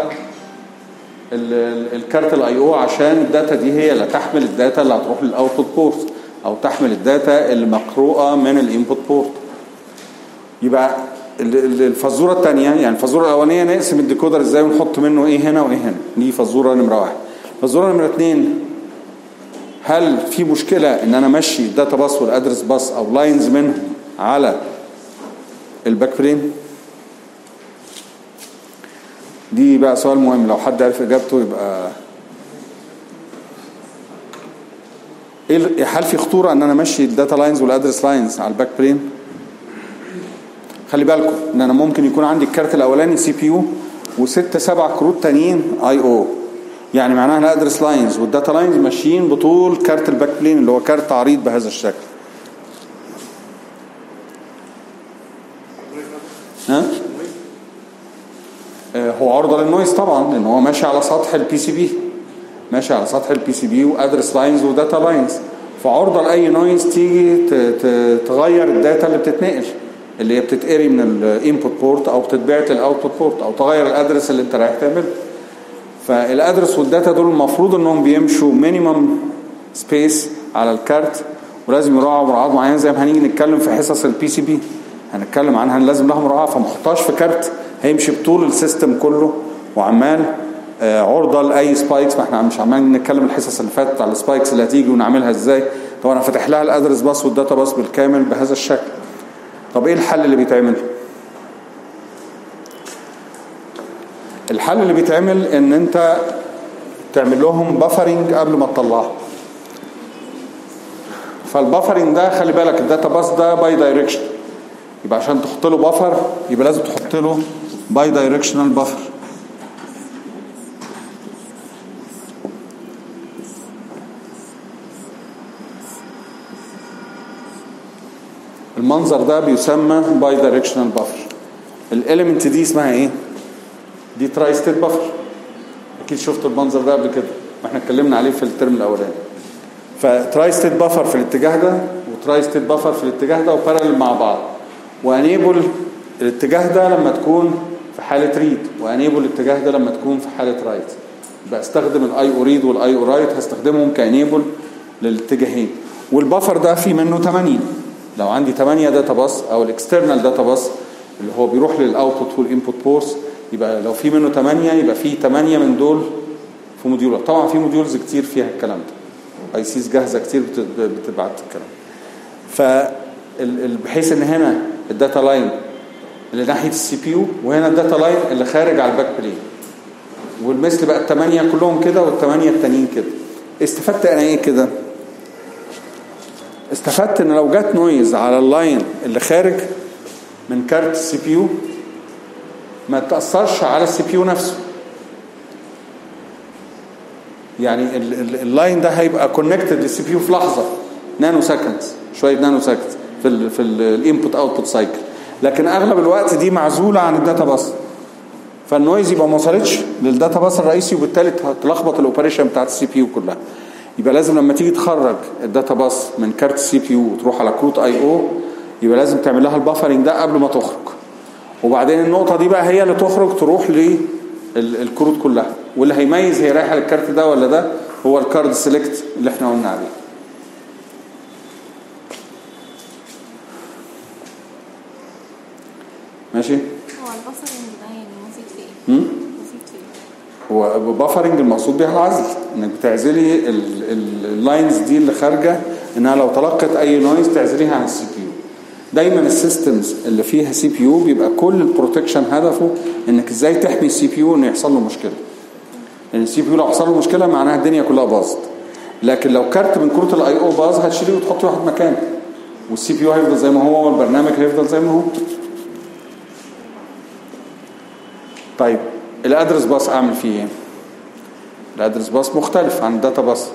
ال- ال- ال card ال I/O عشان ال data دي هي اللي تحمل ال data اللي هتروح لل output port أو تحمل ال data اللي مقروءه من ال input port يبقى الفزورة الثانية يعني الفزورة الأولانية نقسم ال decoder إزاي ونحط منه إيه هنا وإيه هنا. دي فزورة نمرة واحد. فزورة نمرة اثنين هل في مشكلة إن أنا امشي ال data bus وال address bus أو lines منهم على ال backplane دي بقى سؤال مهم. لو حد عرف إجابته يبقى ال- هل في خطورة إن أنا امشي ال data lines وال address lines على ال backplane خلي بالكم إن أنا ممكن يكون عندي ال card الأولاني CPU وست سبع كروت تانيين I/O. يعني معناها ال address lines وال data lines ماشيين بطول card ال backplane اللي هو card عريض بهذا الشكل. ها؟ آه، هو عرضة لل noise طبعا لأن هو ماشي على سطح ال PCB ماشي على سطح ال PCB و address lines و data lines. فعرضة لأي noise تيجي تغير ال data اللي بتتنقل. اللي هي بتتقري من ال input port أو بتتبعت لل output port أو تغير ال address اللي أنت رايح تعمله. فال address وال data دول المفروض إنهم بيمشوا minimum space على ال card ولازم يراعوا مراعاة معينة. زي ما هنيجي نتكلم في حصص ال PCB هنتكلم عنها لازم لها مراعاة. فما احطهاش في card هيمشي بطول ال system كله. وعمال آه، عرضة لأي spikes ما إحنا مش عمال نتكلم الحصص اللي فاتت على ال spikes اللي هتيجي ونعملها إزاي. طبعا أنا فاتح لها ال address bus وال data bus بالكامل بهذا الشكل. طب إيه الحل اللي بيتعمل؟ الحل اللي بيتعمل إن أنت تعمل لهم buffering قبل ما تطلعها فال buffering ده خلي بالك ال data bus ده bidirection يبقى عشان تحط له buffer يبقى لازم تحط له bidirectional buffer المنظر ده بيسمى bidirectional buffer ال element دي اسمها إيه؟ دي tri-state buffer أكيد شفتوا المنظر ده قبل كده. وإحنا اتكلمنا عليه في ال term الأولاني. ف tri-state buffer في الاتجاه ده و tri-state buffer في الاتجاه ده و parallel مع بعض. و enable الاتجاه ده لما تكون في حالة read و enable الاتجاه ده لما تكون في حالة write يبقى استخدم ال I/O read وال I/O write هستخدمهم ك enable للاتجاهين. وال buffer ده في منه 8 لو عندي 8 data bus أو ال external data bus اللي هو بيروح لل output وال input ports يبقى لو في منه 8 يبقى في 8 من دول في module ات طبعا في modules كتير فيها الكلام ده. ICs جاهزة كتير بت- بتبعت الكلام. ف بحيث إن هنا ال data line اللي ناحية ال CPU وهنا ال data line اللي خارج على ال backplane والمثل بقى الثمانيه كلهم كده والثمانيه التانيين كده. استفدت أنا إيه كده؟ استفدت إن لو جت noise على ال line اللي خارج من card ال CPU ما تأثرش على ال CPU نفسه. يعني ال- ال- ال line ده هيبقى connected لل CPU في لحظة nanoseconds شوية nanoseconds في ال في ال input output cycle لكن أغلب الوقت دي معزولة عن ال data bus. فال noise يبقى ما وصلتش لل data bus الرئيسي وبالتالي تلخبط ال operation بتاعت ال CPU كلها. يبقى لازم لما تيجي تخرج ال data bus من كارت CPU وتروح على كروت I/O يبقى لازم تعمل لها ال buffering ده قبل ما تخرج. وبعدين النقطة دي بقى هي اللي تخرج تروح للكروت كلها. واللي هيميز هي رايحة للكارت ده ولا ده؟ هو ال card select اللي إحنا قلنا عليه. ماشي؟
هو ال buffering ده يعني مفيد في إيه؟
هو buffering المقصود بيها العزل إنك بتعزلي ال- ال- ال lines دي اللي خارجة إنها لو تلقت أي noise تعزليها عن ال CPU. دايما ال systems اللي فيها CPU بيبقى كل ال protection هدفه إنك إزاي تحمي ال CPU إنه يحصل له مشكلة. لأن ال CPU لو حصل له مشكلة معناها الدنيا كلها باظت. لكن لو كارت من كروت ال I/O باظ هتشيليه وتحطي واحد مكانه وال CPU هيفضل زي ما هو والبرنامج هيفضل زي ما هو. طيب ال address bus اعمل فيه إيه؟ ال address bus مختلف عن ال data bus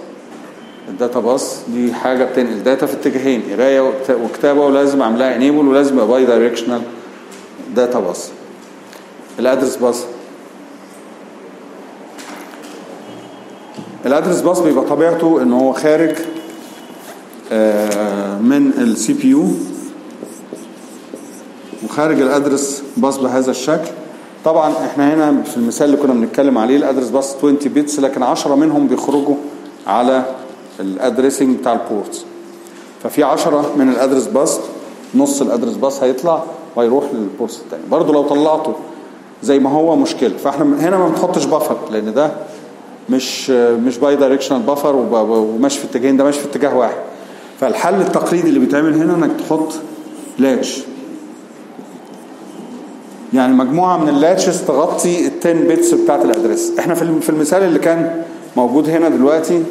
ال data bus دي حاجة بتنقل data في اتجاهين قراية وكت- وكتابة ولازم اعملها enable ولازم يبقى bidirectional data bus ال address bus ال address bus بيبقى طبيعته إن هو خارج آه، من ال CPU وخارج ال address bus بهذا الشكل. طبعا إحنا هنا في المثال اللي كنا بنتكلم عليه ال address bus 20 bits لكن 10 منهم بيخرجوا على ال addressing بتاع ال ports ففي 10 من ال address bus نص ال address bus هيطلع وهيروح لل ports الثاني برضو لو طلعته زي ما هو مشكلة. فإحنا هنا ما بنحطش buffer لأن ده مش مش bidirectional buffer وماشي في اتجاهين ده ماشي في اتجاه واحد. فالحل التقليدي اللي بيتعمل هنا إنك تحط latch يعني مجموعة من ال latches تغطي ال 10 bits بتاعت ال address إحنا في الم- في المثال اللي كان موجود هنا دلوقتي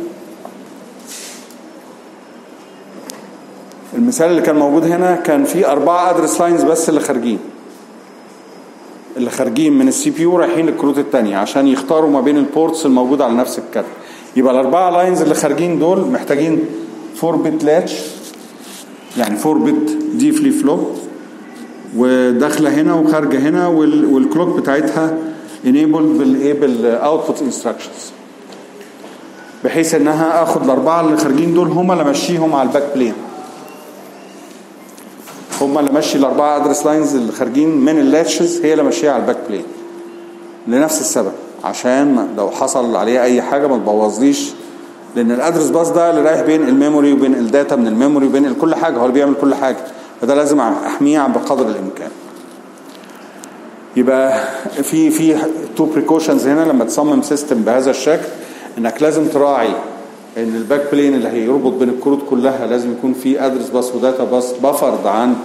المثال اللي كان موجود هنا كان في أربعة address lines بس اللي خارجين. اللي خارجين من ال CPU رايحين للكروت التانية عشان يختاروا ما بين ال ports الموجودة على نفس الكارت يبقى الأربعة lines اللي خارجين دول محتاجين 4 bit latch يعني 4 bit D flip flop وداخلة هنا وخارجة هنا وال- وال clock بتاعتها enabled بالايه بال output instructions بحيث إنها آخد الأربعة اللي خارجين دول هم اللي امشيهم على ال backplane هم اللي ماشي الأربعة address lines اللي خارجين من ال latches هي اللي ماشية على ال backplane لنفس السبب عشان لو حصل عليه أي حاجة ما تبوظليش. لأن ال address bus ده اللي رايح بين ال memory وبين ال data من ال memory وبين كل حاجة هو اللي بيعمل كل حاجة. فده لازم أحميه بقدر الإمكان. يبقى في في two precautions هنا لما تصمم system بهذا الشكل إنك لازم تراعي إن ال backplane اللي هيربط بين الكروت كلها لازم يكون في address bus و data bus buffered عن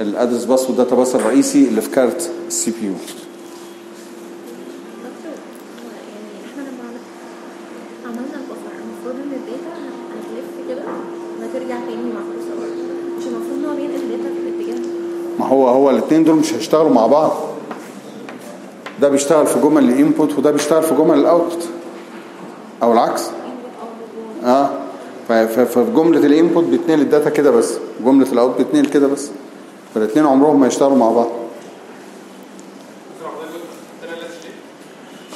ال address bus وال data bus الرئيسي اللي في كارت ال CPU
دكتور هو يعني إحنا لما عمل- عملنا ال buffer المفروض ان ال data هتلف كده وهترجع تاني معكوسة برضه مش المفروض ان هو بينقل ال data في الاتجاه
ما الاثنين دول مش هيشتغلوا مع بعض. ده بيشتغل في جمل ال input وده بيشتغل في جمل ال output. أو العكس. آه. ف- ف- ففي جملة ال input بيتنقل ال data كده بس. جملة ال output بيتنقل كده بس. فالاثنين عمرهم ما يشتغلوا مع بعض.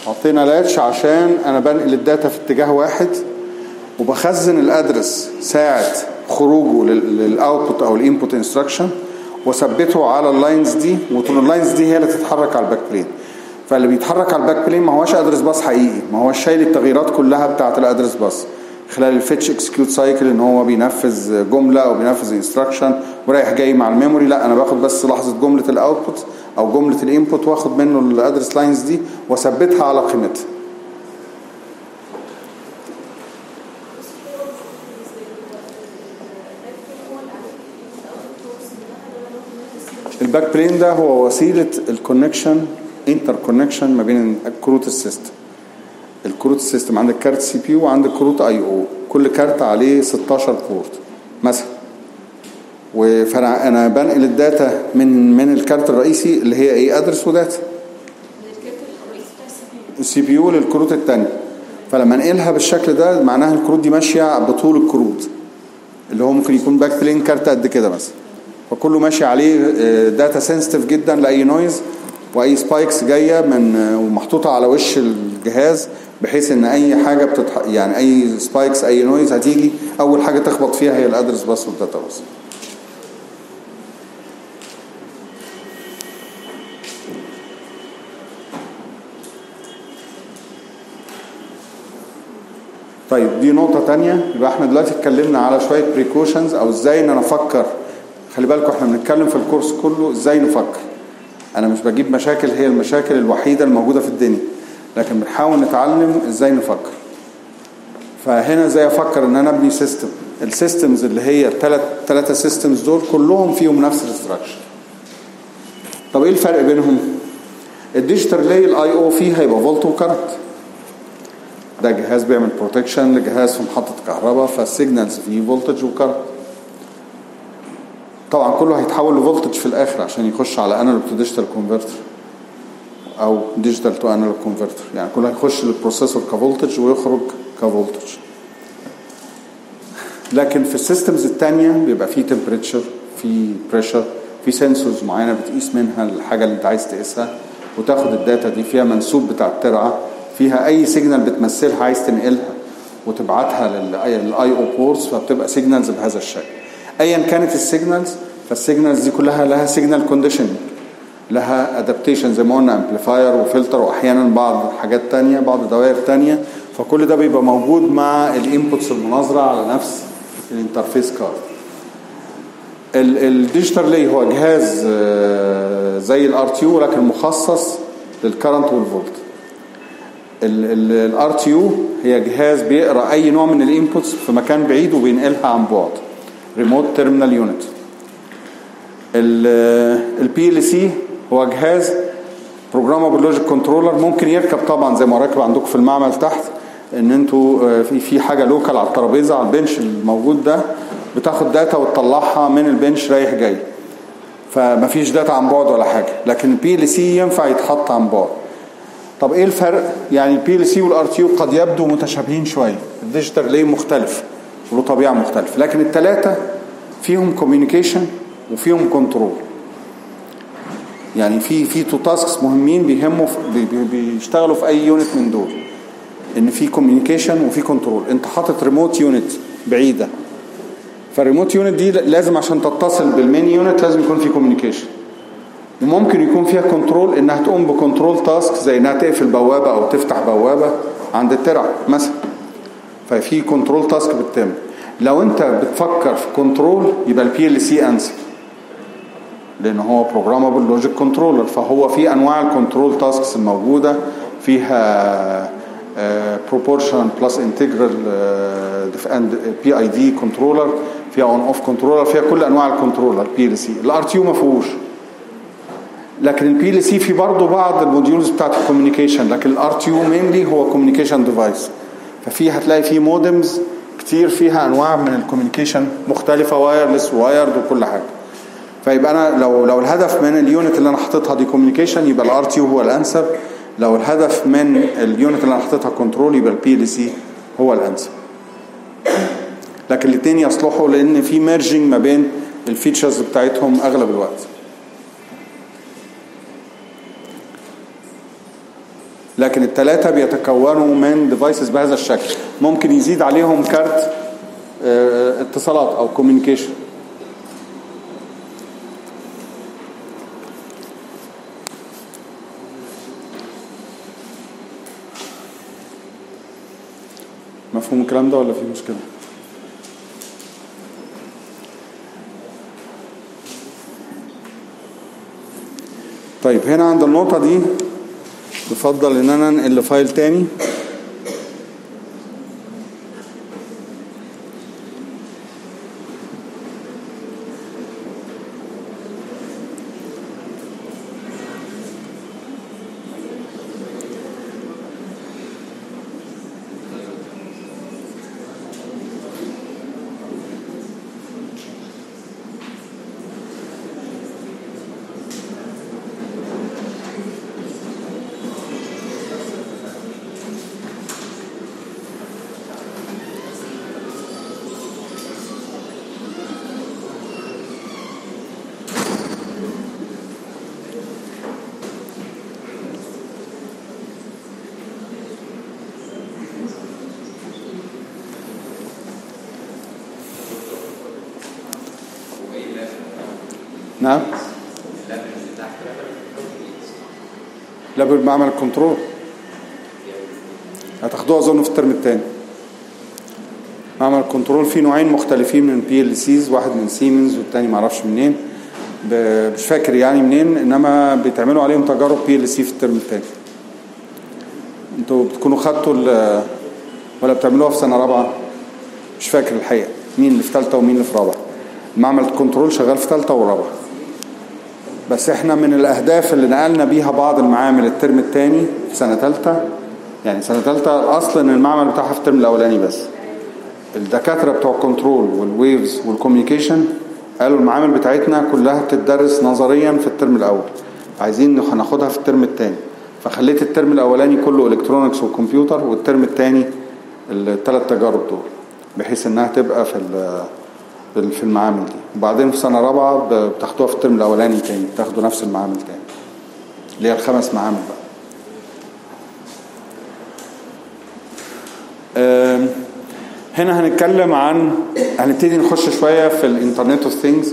حطينا latch عشان أنا بنقل ال data في اتجاه واحد وبخزن ال address ساعة خروجه لل- لل output أو ال input instruction وثبته على ال lines دي وال lines دي هي اللي تتحرك على ال backplane. فاللي بيتحرك على ال backplane ما هوش address bus حقيقي ما هوش شايل التغييرات كلها بتاعة ال address bus. خلال ال fetch execute cycle إن هو بينفذ جملة أو بينفذ instruction ورايح جاي مع ال memory لأ أنا باخد بس لحظة جملة ال output أو جملة ال input وآخد منه ال address lines دي وأثبتها على قيمتها. ال backplane ده هو وسيلة ال connection interconnection ما بين كروت ال system. الكروت ال system عندك كارت CPU وعندك كروت I/O. كل كارت عليه 16 port مثلا. فانا أنا بنقل ال data من من الكارت الرئيسي اللي هي إيه address و data. ال CPU للكروت الثانية فلما انقلها بالشكل ده معناها الكروت دي ماشية بطول الكروت. اللي هو ممكن يكون backplane كارت قد كده مثلا. فكله ماشي عليه data sensitive جدا لأي noise وأي spikes جاية من ومحطوطة على وش الجهاز بحيث إن أي حاجة بتتح... يعني أي spikes أي noise هتيجي أول حاجة تخبط فيها هي ال address bus وال data bus طيب دي نقطة تانية. يبقى إحنا دلوقتي اتكلمنا على شوية precautions أو إزاي إن أنا أفكر خلي بالكم إحنا بنتكلم في الكورس كله إزاي نفكر. أنا مش بجيب مشاكل هي المشاكل الوحيدة الموجودة في الدنيا لكن بنحاول نتعلم إزاي نفكر. فهنا إزاي أفكر إن أنا أبني system ال systems اللي هي الثلاث ثلاثة systems دول كلهم فيهم نفس ال structure طب إيه الفرق بينهم؟ ال digital relay ال I/O فيه هيبقى volt و current. ده جهاز بيعمل protection لجهاز في محطة كهرباء فال signals فيه voltage و current. طبعا كله هيتحول ل voltage في الآخر عشان يخش على analog to digital converter أو digital to analog converter يعني كله هيخش لل processor ك voltage ويخرج ك voltage لكن في ال systems التانية بيبقى فيه temperature في pressure في sensors معينة بتقيس منها الحاجة اللي انت عايز تقيسها وتاخد ال data دي فيها منسوب بتاع الترعة فيها أي signal بتمثلها عايز تنقلها وتبعتها لل I/O ports فبتبقى signals بهذا الشكل. ايا كانت ال signals فال signals دي كلها لها signal conditioning لها adaptation زي ما قلنا amplifier و filter واحيانا بعض حاجات تانية بعض دوائر تانية فكل ده بيبقى موجود مع ال inputs المناظرة على نفس ال interface card ال digital relay هو جهاز زي ال RTU لكن مخصص لل current وال volt ال RTU هي جهاز بيقرأ أي نوع من ال inputs في مكان بعيد وبينقلها عن بعد. remote terminal unit ال PLC هو جهاز programmable logic controller ممكن يركب طبعا زي ما راكب عندكم في المعمل تحت إن أنتوا في في حاجة local على الترابيزة على ال bench الموجود ده بتاخد data وتطلعها من ال bench رايح جاي. فمفيش data عن بعد ولا حاجة لكن ال PLC ينفع يتحط عن بعد. طب إيه الفرق؟ يعني ال PLC وال RT قد يبدو متشابهين شوية. ال digital relay مختلف. وله طبيعة مختلفة. لكن الثلاثه فيهم communication وفيهم control يعني في في two tasks مهمين بيهموا بيشتغلوا في أي unit من دول. إن في communication وفي control أنت حاطط remote unit بعيدة. فال remote unit دي لازم عشان تتصل بال main unit لازم يكون في communication وممكن يكون فيها control إنها تقوم ب control task زي إنها تقفل بوابة أو تفتح بوابة عند الترع مثلا. ففي control task بتتم. لو انت بتفكر في control يبقى ال PLC انسب لأن هو programmable logic controller فهو في أنواع ال control tasks الموجوده فيها proportion plus integral PID controller فيها on off controller فيها كل أنواع ال controller PLC ال RTU ما فيهوش. لكن ال PLC في برضه بعض ال modules بتاعت ال communication لكن ال RTU mainly هو communication device ففي هتلاقي فيه modems كتير فيها أنواع من ال communication مختلفة wireless wired وكل حاجة. فيبقى أنا لو لو الهدف من ال unit اللي أنا حاططها دي communication يبقى ال RT هو الانسب لو الهدف من ال unit اللي أنا حاططها control يبقى ال PLC هو الانسب لكن الاثنين يصلحوا لأن في merging ما بين ال features بتاعتهم أغلب الوقت. لكن الثلاثة بيتكونوا من devices بهذا الشكل. ممكن يزيد عليهم كارت آه اتصالات أو communication مفهوم الكلام ده ولا في مشكلة؟ طيب هنا عند النقطة دي بفضل إن أنا أنقل لفايل تاني. lab المعمل ال control هتاخدوها اظن في الترم الثاني معمل ال control فيه نوعين مختلفين من PLCs واحد من سيمنز والتاني معرفش منين. مش فاكر يعني منين انما بيتعملوا عليهم تجارب PLC في الترم الثاني أنتوا بتكونوا خدتوا ولا بتعملوها في سنة رابعة؟ مش فاكر الحقيقة. مين اللي في ثالثه ومين اللي في رابعة؟ معمل ال control شغال في ثالثه ورابعة. بس إحنا من الأهداف اللي نقلنا بيها بعض المعامل الترم الثاني في سنة ثالثه يعني سنة ثالثه أصلا المعمل بتاعها في الترم الأولاني بس. الدكاترة بتوع ال control وال waves وال communication قالوا المعامل بتاعتنا كلها بتدرس نظريا في الترم الأول. عايزين هناخدها في الترم الثاني فخليت الترم الأولاني كله electronics وكمبيوتر والترم الثاني الثلاث تجارب دول بحيث إنها تبقى في في المعامل دي. وبعدين في سنة رابعة ب- بتاخدوها في الترم الأولاني تاني بتاخدوا نفس المعامل تاني اللي هي الخمس معامل بقى. هنا هنتكلم عن هنبتدي نخش شوية في ال internet of things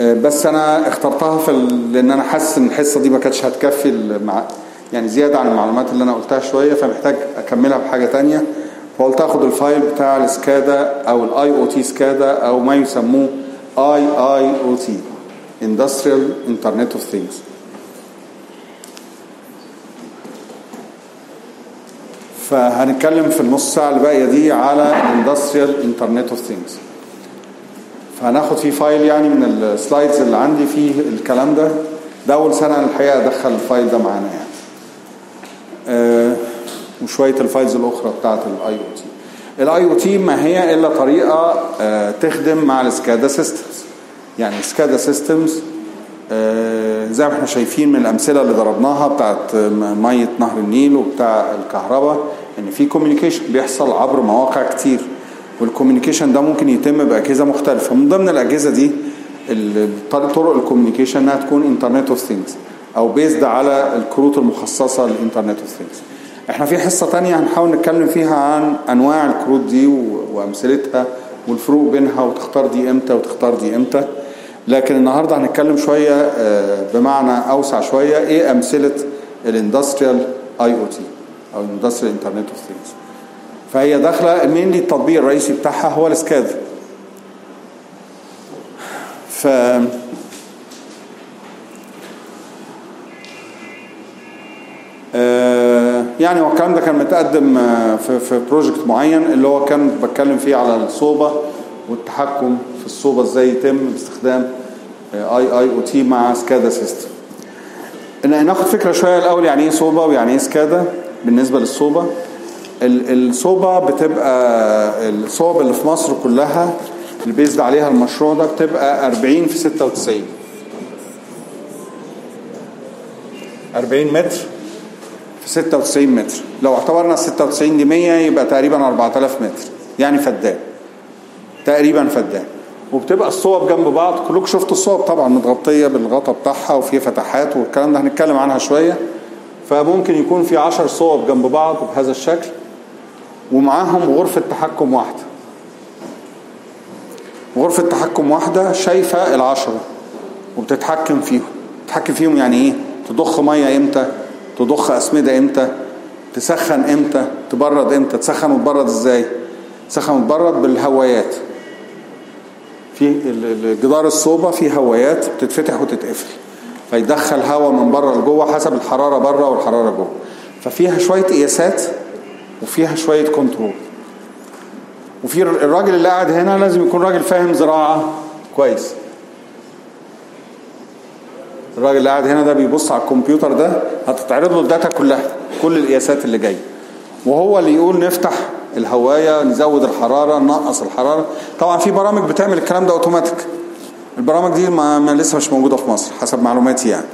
بس أنا اخترتها في ال... لأن أنا حاسس إن الحصة دي ما كانتش هتكفي المع... يعني زيادة عن المعلومات اللي أنا قلتها شوية فمحتاج أكملها بحاجة تانية. اخد ال file بتاع ال SCADA أو ال IoT SCADA أو ما يسموه IIoT industrial internet of things فهنتكلم في النص ساعة اللي باقية دي على ال industrial internet of things فهناخد فيه file يعني من ال slides اللي عندي فيه الكلام ده. ده أول سنة الحقيقة أدخل ال file ده معانا يعني. آه وشوية ال files الأخرى بتاعة ال IoT ال IoT ما هي إلا طريقة آه تخدم مع ال SCADA systems يعني ال SCADA systems آه زي ما إحنا شايفين من الأمثلة اللي ضربناها بتاعت مية نهر النيل وبتاع الكهرباء إن في communication بيحصل عبر مواقع كتير. وال communication ده ممكن يتم بأجهزة مختلفة. من ضمن الأجهزة دي طرق ال communication إنها تكون internet of things أو based على الكروت المخصصة لل internet of things إحنا في حصة تانية هنحاول نتكلم فيها عن أنواع الكروت دي وأمثلتها والفروق بينها وتختار دي إمتى وتختار دي إمتى. لكن النهارده هنتكلم شوية آه، بمعنى أوسع شوية إيه أمثلة ال industrial IoT أو ال industrial internet of things فهي داخلة mainly التطبيق الرئيسي بتاعها هو ال SCADA ف آه، يعني هو الكلام ده كان متقدم آه، في في project معين اللي هو كان بتكلم فيه على الصوبة والتحكم في الصوبة إزاي يتم باستخدام IIoT مع SCADA system ناخد فكرة شوية الأول يعني إيه صوبة ويعني إيه SCADA بالنسبة للصوبة. ال- الصوبة بتبقى الصوب اللي في مصر كلها اللي بيزد عليها المشروع ده بتبقى 40 في 96 40 متر 96 متر. لو اعتبرنا 96 دي 100 يبقى تقريبا 4000 متر. يعني فدان. تقريبا فدان. وبتبقى الصوب جنب بعض. كلكم شفتوا الصوب؟ طبعا متغطية بالغطا بتاعها وفي فتحات والكلام ده هنتكلم عنها شوية. فممكن يكون في 10 صوب جنب بعض بهذا الشكل. ومعاهم غرفة تحكم واحدة. غرفة تحكم واحدة شايفة العشرة. وبتتحكم فيهم. تتحكم فيهم يعني إيه؟ تضخ مية إمتى؟ تضخ أسمدة إمتى؟ تسخن إمتى؟ تبرد إمتى؟ تسخن وتبرد إزاي؟ تسخن وتبرد بالهوايات. في جدار الصوبة فيه هوايات بتتفتح وتتقفل. فيدخل هواء من بره لجوه حسب الحرارة بره والحرارة جوه. ففيها شوية قياسات وفيها شوية control وفي الراجل اللي قاعد هنا لازم يكون راجل فاهم زراعة كويس. الراجل اللي قاعد هنا ده بيبص على الكمبيوتر ده هتتعرض له ال data كلها كل القياسات اللي جاية. وهو اللي يقول نفتح الهواية نزود الحرارة ننقص الحرارة. طبعا في برامج بتعمل الكلام ده أوتوماتيك. البرامج دي ما, لسه مش موجودة في مصر حسب معلوماتي يعني.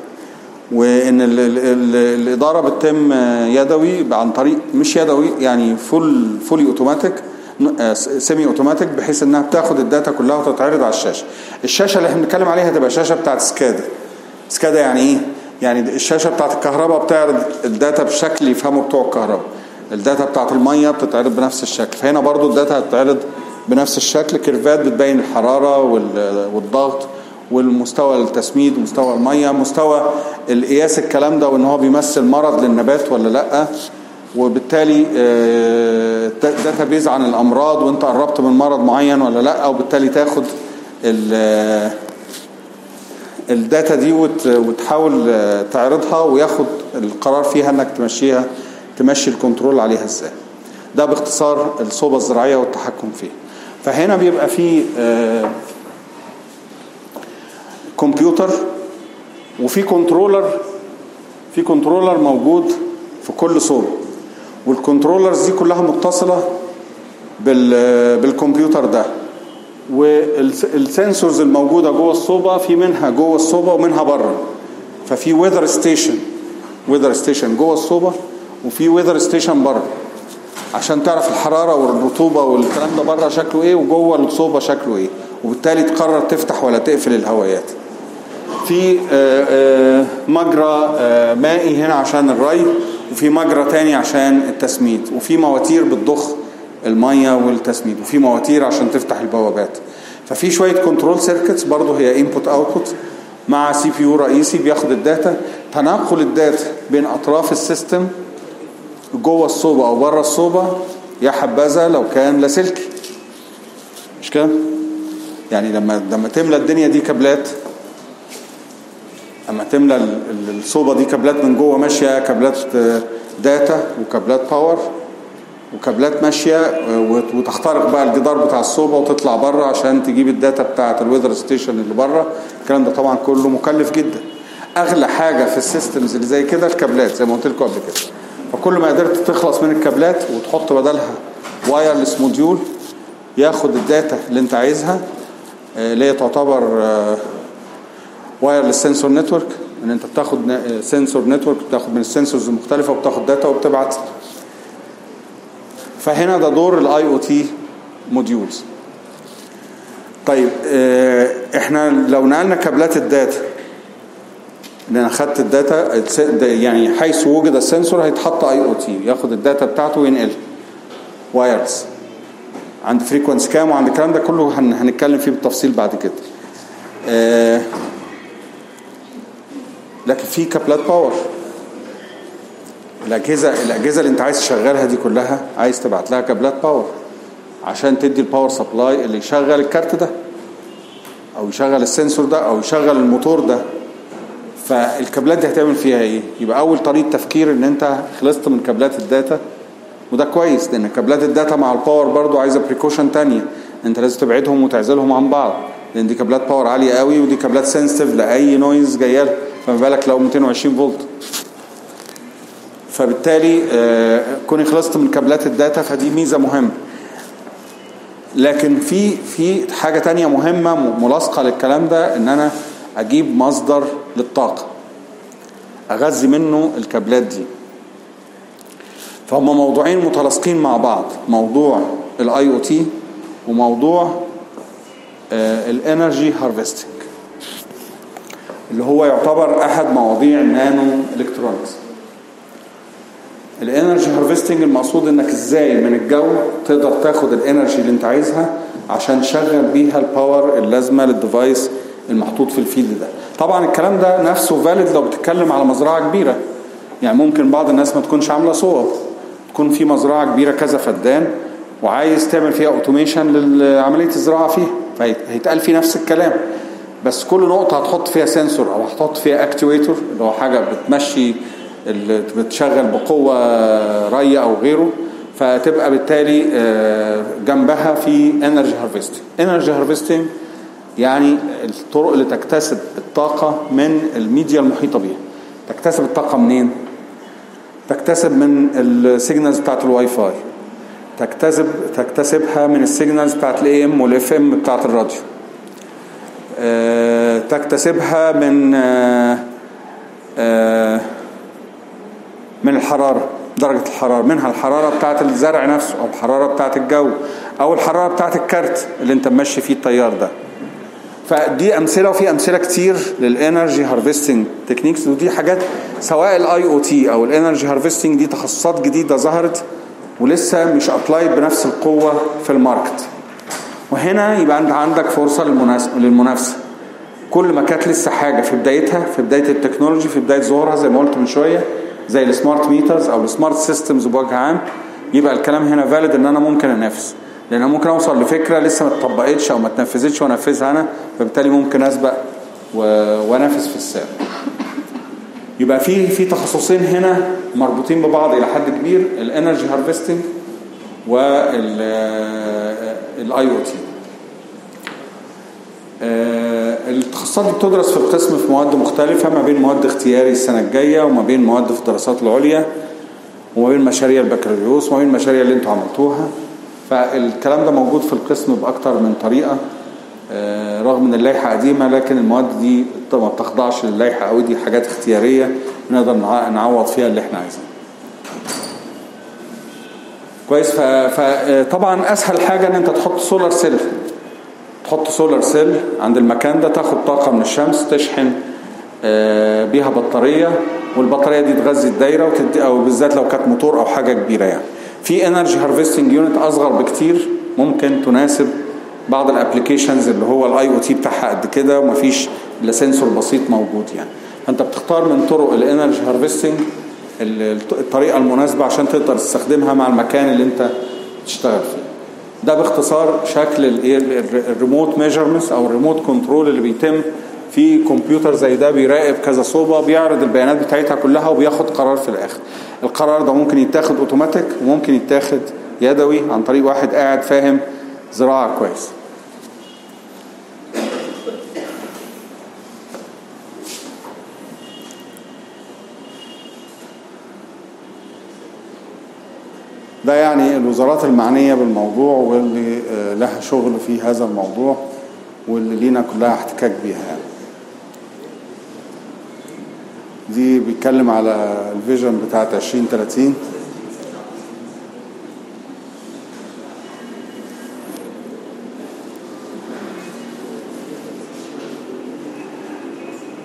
وإن ال ال ال الإدارة بتتم يدوي عن طريق مش يدوي يعني full fully automatic semi automatic بحيث إنها بتاخد ال data كلها وتتعرض على الشاشة. الشاشة اللي إحنا بنتكلم عليها تبقى شاشة بتاعت SCADA SCADA يعني إيه؟ يعني الشاشة بتاعت الكهرباء بتعرض ال data بشكل يفهمه بتوع الكهرباء. ال data بتاعت المية بتتعرض بنفس الشكل. فهنا برضو ال data هتتعرض بنفس الشكل. curve ات بتبين الحرارة وال- والضغط والمستوى التسميد ومستوى المية مستوى القياس الكلام ده وإن هو بيمثل مرض للنبات ولا لأ. وبالتالي data base عن الأمراض وإنت قربت من مرض معين ولا لأ وبالتالي تاخد ال data دي وت- وتحاول آه، تعرضها وياخد القرار فيها إنك تمشيها تمشي ال control عليها إزاي. ده باختصار الصوبة الزراعية والتحكم فيها فهنا بيبقى في آه، كمبيوتر وفي controller في controller موجود في كل صوبة وال controllers دي كلها متصلة بال بالكمبيوتر ده. وال sensors الموجودة جوه الصوبة في منها جوه الصوبة ومنها بره. ففي weather station weather station جوه الصوبة وفي weather station بره. عشان تعرف الحرارة والرطوبة والكلام ده بره شكله إيه وجوه الصوبة شكله إيه. وبالتالي تقرر تفتح ولا تقفل الهوايات. في آه، آه، مجرى آه، مائي هنا عشان الري وفي مجرى تاني عشان التسميد. وفي مواتير بتضخ. المية والتسميد وفي مواتير عشان تفتح البوابات. ففي شوية control circuits برضه هي input output مع CPU رئيسي بياخد ال data. تنقل ال data بين أطراف ال system جوه الصوبة أو بره الصوبة يا حبذا لو كان لاسلكي مش كده؟ يعني لما لما تملى الدنيا دي كابلات اما تملى ال- ال- الصوبة دي كابلات من جوه ماشية كابلات آه، data وكابلات power وكابلات ماشية آه، وت- وتخترق بقى الجدار بتاع الصوبة وتطلع بره عشان تجيب ال data بتاعة ال weather station اللي بره الكلام ده طبعا كله مكلف جدا. أغلى حاجة في ال systems اللي زي كده الكابلات زي ما قلت لكم قبل كده. فكل ما قدرت تخلص من الكابلات وتحط بدلها wireless module ياخد ال data اللي انت عايزها آه، اللي هي تعتبر آه، wireless sensor network إن انت بتاخد sensor network بتاخد من ال sensors المختلفة وبتاخد data وبتبعت فهنا ده دور ال IoT modules طيب آه، إحنا لو نقلنا كابلات ال data ان أنا خدت ال data يعني حيث وجد ال sensor هيتحط IoT ياخد ال data بتاعته وينقلها. wireless عند frequency كام وعند الكلام ده كله هن- هنتكلم فيه بالتفصيل بعد كده. آه، لكن في كابلات power الاجهزه الأجهزة اللي انت عايز تشغلها دي كلها عايز تبعت لها كابلات power عشان تدي ال power supply اللي يشغل الكارت ده أو يشغل ال sensor ده أو يشغل الموتور ده. فالكابلات دي هتعمل فيها إيه؟ يبقى أول طريقة تفكير إن أنت خلصت من كابلات ال data. وده كويس لأن كابلات ال data مع ال power برضو عايزة precaution تانية. أنت لازم تبعدهم وتعزلهم عن بعض لأن دي كابلات power عالية قوي ودي كابلات sensitive لأي noise جاية فما بالك لو 220 فولت. فبالتالي آه، كوني خلصت من كابلات ال data فدي ميزة مهمة. لكن في في حاجة تانية مهمة م- ملاصقة للكلام ده إن أنا أجيب مصدر للطاقة. أغذي منه الكابلات دي. فهم موضوعين متلاصقين مع بعض. موضوع ال IoT وموضوع ال energy harvesting اللي هو يعتبر أحد مواضيع ال nanoelectronics ال energy harvesting المقصود إنك إزاي من الجو تقدر تاخد ال energy اللي أنت عايزها عشان تشغل بيها ال power اللازمة لل device المحطوط في ال field ده. طبعا الكلام ده نفسه valid لو بتتكلم على مزرعة كبيرة. يعني ممكن بعض الناس ما تكونش عاملة صور. تكون في مزرعة كبيرة كذا فدان وعايز تعمل فيها automation لعملية الزراعة فيها. فهيتقال فيه نفس الكلام. بس كل نقطة هتحط فيها sensor أو هتحط فيها actuator اللي هو حاجة بتمشي اللي بتشغل بقوة ري أو غيره فتبقى بالتالي آه، جنبها في energy harvesting energy harvesting يعني الطرق اللي تكتسب الطاقة من الميديا المحيطة بيها. تكتسب الطاقة منين؟ تكتسب من ال signals بتاعت الواي فاي تكتسب تكتسبها من ال signals بتاعت ال AM وال FM بتاعت الراديو آه، تكتسبها من آه، من الحرارة درجة الحرارة منها الحرارة بتاعت الزرع نفسه أو الحرارة بتاعت الجو أو الحرارة بتاعت ال card اللي أنت ماشي فيه التيار ده. فدي أمثلة وفي أمثلة كتير لل energy harvesting techniques ودي حاجات سواء ال IoT أو ال energy harvesting دي تخصصات جديدة ظهرت ولسه مش applied بنفس القوة في ال market. وهنا يبقى أنت عندك فرصة للمناس- للمنافسة. كل ما كانت لسه حاجة في بدايتها في بداية ال technology في بداية ظهورها زي ما قلت من شوية زي ال smart meters أو ال smart systems بوجه عام يبقى الكلام هنا valid إن أنا ممكن أنافس. لأن ممكن أوصل لفكرة لسه ما اتطبقتش أو ما اتنفذتش وأنفذها أنا فبالتالي ممكن أسبق وأنافس في السابق يبقى في في تخصصين هنا مربوطين ببعض إلى حد كبير ال energy harvesting وال IoT التخصصات دي بتدرس في القسم في مواد مختلفة ما بين مواد اختياري السنة الجاية وما بين مواد في الدراسات العليا وما بين مشاريع البكالوريوس وما بين المشاريع اللي أنتوا عملتوها. فالكلام ده موجود في القسم بأكتر من طريقة آه، رغم إن اللائحة قديمة لكن المواد دي ما بتخضعش للائحة أو دي حاجات اختيارية نقدر نع- نعوض فيها اللي إحنا عايزينه. كويس. فطبعا أسهل حاجة إن أنت تحط solar cell تحط solar cell عند المكان ده تاخد طاقة من الشمس تشحن آه، بيها بطارية والبطارية دي تغذي الدايرة وتدي أو بالذات لو كانت موتور أو حاجة كبيرة يعني. في energy harvesting unit أصغر بكتير ممكن تناسب بعض ال applications اللي هو ال IoT بتاعها قد كده ومفيش إلا sensor بسيط موجود يعني. فأنت بتختار من طرق ال energy harvesting الطريقة المناسبة عشان تقدر تستخدمها مع المكان اللي أنت تشتغل فيه. ده باختصار شكل ال remote measurements أو ال remote control اللي بيتم في كمبيوتر زي ده بيراقب كذا صوبة بيعرض البيانات بتاعتها كلها وبياخد قرار في الآخر. القرار ده ممكن يتاخد اوتوماتيك وممكن يتاخد يدوي عن طريق واحد قاعد فاهم زراعة كويس. ده يعني الوزارات المعنية بالموضوع واللي آه، لها شغل في هذا الموضوع واللي لينا كلها احتكاك بيها يعني. دي بيتكلم على الفيجن بتاعت 2030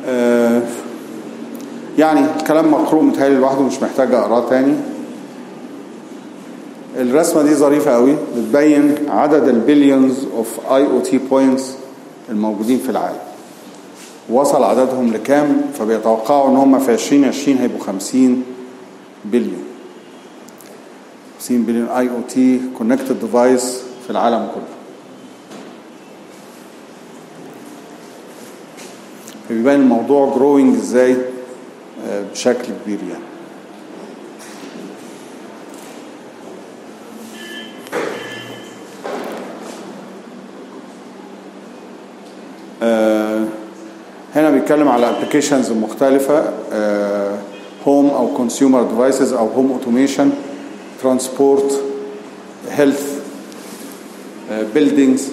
آه، يعني الكلام مقروء متهيألي لوحده مش محتاج أقرأه تاني. الرسمة دي ظريفة قوي بتبين عدد ال billions of IoT points الموجودين في العالم. وصل عددهم لكام؟ فبيتوقعوا إن هم في 2020 هيبقوا 50 بليون 50 billion IoT connected device في العالم كله. فبيبين الموضوع growing إزاي؟ آه، بشكل كبير يعني آه، هنا بيتكلم على applications مختلفة home أو consumer devices أو home automation transport health buildings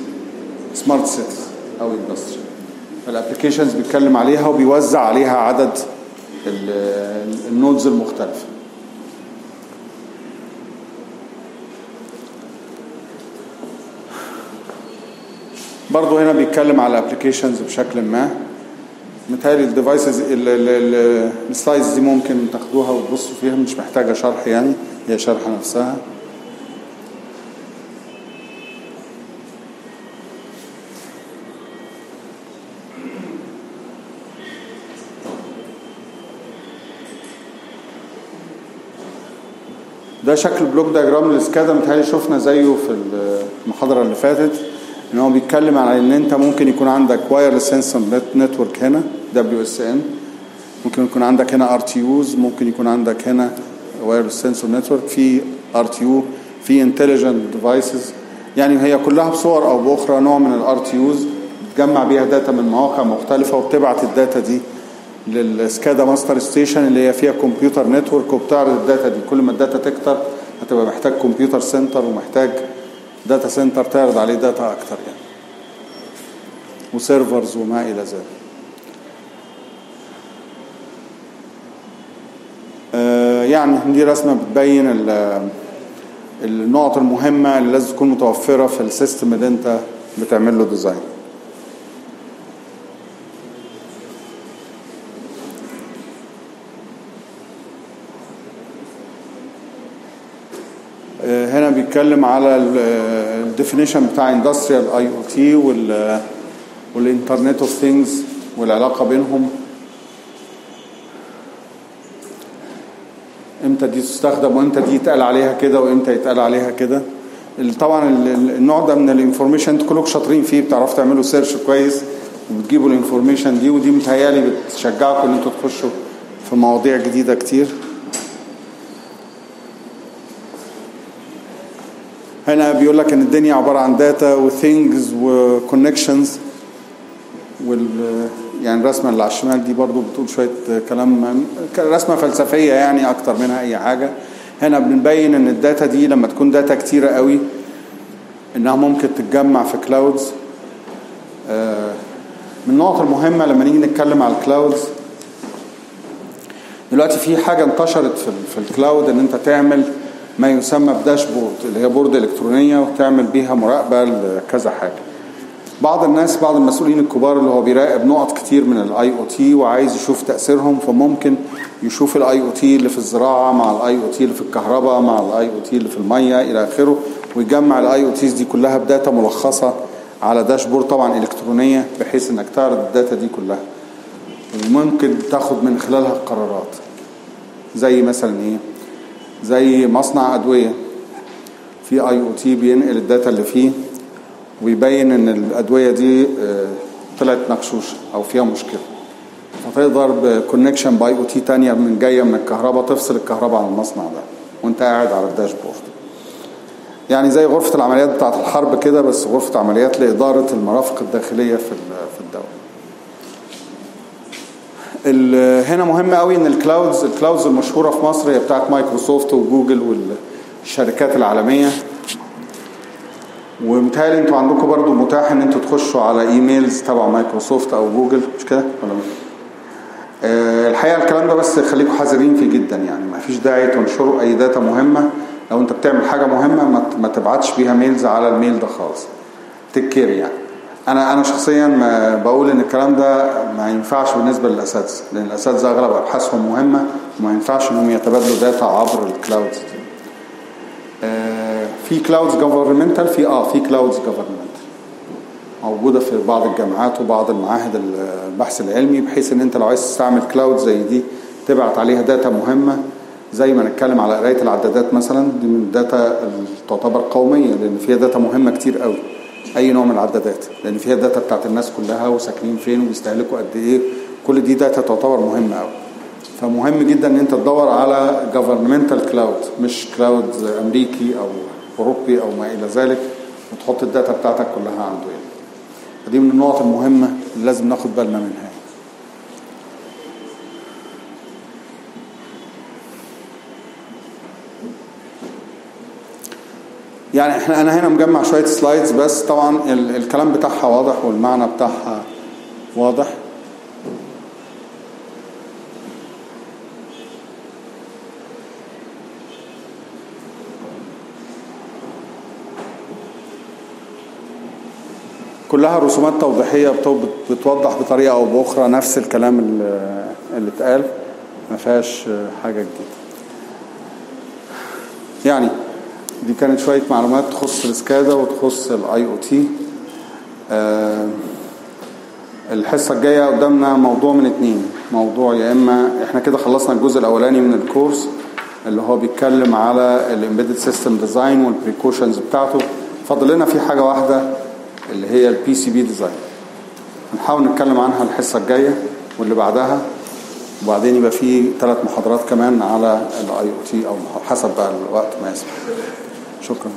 smart cities أو industry فال applications بيتكلم عليها وبيوزع عليها عدد ال- nodes المختلفة. برضو هنا بيتكلم على applications بشكل ما. متهيألي ال devices ال slides دي ممكن تاخدوها وتبصوا فيها مش محتاجة شرح يعني هي شرح نفسها. ده شكل block diagram لل SCADA متهيألي شفنا زيه في المحاضرة اللي فاتت إن هو بيتكلم على إن أنت ممكن يكون عندك wireless sensor network هنا. WSN ممكن يكون عندك هنا RTUs ممكن يكون عندك هنا wireless sensor network في RTU في intelligent devices يعني هي كلها بصور أو بأخرى نوع من ال RTUs بتجمع بيها data من مواقع مختلفة وبتبعت ال data دي لل SCADA master station اللي هي فيها computer network وبتعرض ال data دي. كل ما ال data تكتر هتبقى محتاج computer center ومحتاج data center تعرض عليه data أكتر يعني. و servers وما إلى ذلك. يعني دي رسمة بتبين ال- النقط المهمة اللي لازم تكون متوفرة في ال system اللي انت بتعمل له design آه، هنا بيتكلم على ال definition بتاع industrial IoT وال Internet of Things والعلاقة بينهم. إمتى دي تستخدم وإمتى دي يتقال عليها كده وإمتى يتقال عليها كده. طبعا ال- ال- النوع ده من ال information أنتوا كلكم شاطرين فيه بتعرفوا تعملوا search كويس وبتجيبوا ال information دي ودي متهيألي بتشجعكم إن أنتوا تخشوا في مواضيع جديدة كتير. هنا بيقول لك إن الدنيا عبارة عن data و things و connections وال يعني الرسمة اللي على الشمال دي برضو بتقول شوية كلام رسمة فلسفية يعني أكتر منها أي حاجة. هنا بنبين إن ال data دي لما تكون data كتيرة قوي إنها ممكن تتجمع في clouds من النقط المهمة لما نيجي نتكلم على ال clouds دلوقتي في حاجة انتشرت في, في ال cloud إن أنت تعمل ما يسمى ب dashboard اللي هي board إلكترونية وتعمل بيها مراقبة لكذا حاجة. بعض الناس بعض المسؤولين الكبار اللي هو بيراقب نقط كتير من ال IoT وعايز يشوف تأثيرهم فممكن يشوف ال IoT اللي في الزراعة مع ال IoT اللي في الكهرباء مع ال IoT اللي في المية إلى آخره ويجمع ال IoTs دي كلها ب data ملخصة على dashboard طبعا إلكترونية بحيث إنك تعرض ال data دي كلها. وممكن تاخد من خلالها قرارات زي مثلا إيه؟ زي مصنع أدوية. في IoT بينقل ال data اللي فيه ويبين إن الأدوية دي آه، طلعت مغشوشه أو فيها مشكلة. فتقدر ب connection ب IoT تانية من جاية من الكهرباء تفصل الكهرباء عن المصنع ده وأنت قاعد على ال dashboard يعني زي غرفة العمليات بتاعة الحرب كده بس غرفة عمليات لإدارة المرافق الداخلية في في الدولة. ال- هنا مهم قوي إن ال clouds ال clouds المشهورة في مصر هي بتاعت مايكروسوفت وجوجل والشركات العالمية. ومتهيألي أنتوا عندكم برضو متاح ان أنتوا تخشوا على emails تبع مايكروسوفت أو جوجل. مش كده؟ ولا آه، الحقيقة الكلام ده بس خليكم حذرين فيه جدا يعني. ما فيش داعي تنشروا أي data مهمة. لو انت بتعمل حاجة مهمة ما تبعتش بيها mails على ال mail ده خالص. take care يعني. أنا أنا شخصيا ما بقول إن الكلام ده ما ينفعش بالنسبة للأساتذة لأن الأساتذة أغلب أبحاثهم مهمة وما ينفعش إنهم يتبادلوا data عبر ال clouds دي آه، في clouds governmental في آه في clouds governmental موجودة في بعض الجامعات وبعض المعاهد البحث العلمي بحيث إن أنت لو عايز تستعمل cloud زي دي تبعت عليها data مهمة. زي ما نتكلم على قراية العدادات مثلا دي من ال data اللي تعتبر قومية لأن فيها data مهمة كتير قوي. أي نوع من العدادات لأن فيها data بتاعت الناس كلها وساكنين فين وبيستهلكوا قد إيه. كل دي data تعتبر مهمة قوي. فمهم جدا إن أنت تدور على governmental cloud مش cloud أمريكي أو أوروبي أو ما إلى ذلك وتحط ال data بتاعتك كلها عنده يعني. فدي من النقط المهمة اللي لازم ناخد بالنا منها. يعني إحنا أنا هنا مجمع شوية سلايدز بس. طبعا ال- الكلام بتاعها واضح والمعنى بتاعها واضح. كلها رسومات توضيحية بتو- بتوضح بطريقة أو بأخرى نفس الكلام اللي اتقال. ما فيهاش حاجة جديدة. يعني دي كانت شوية معلومات تخص ال SCADA وتخص ال IoT الحصة الجاية قدامنا موضوع من اتنين. موضوع يا إما إحنا كده خلصنا الجزء الأولاني من ال course اللي هو بيتكلم على ال embedded system design وال precautions بتاعته. فاضل لنا في حاجة واحدة. اللي هي ال PCB design هنحاول نتكلم عنها الحصة الجاية واللي بعدها وبعدين يبقى في ثلاث محاضرات كمان على ال IoT أو حسب بقى الوقت ما يسمح. شكرا.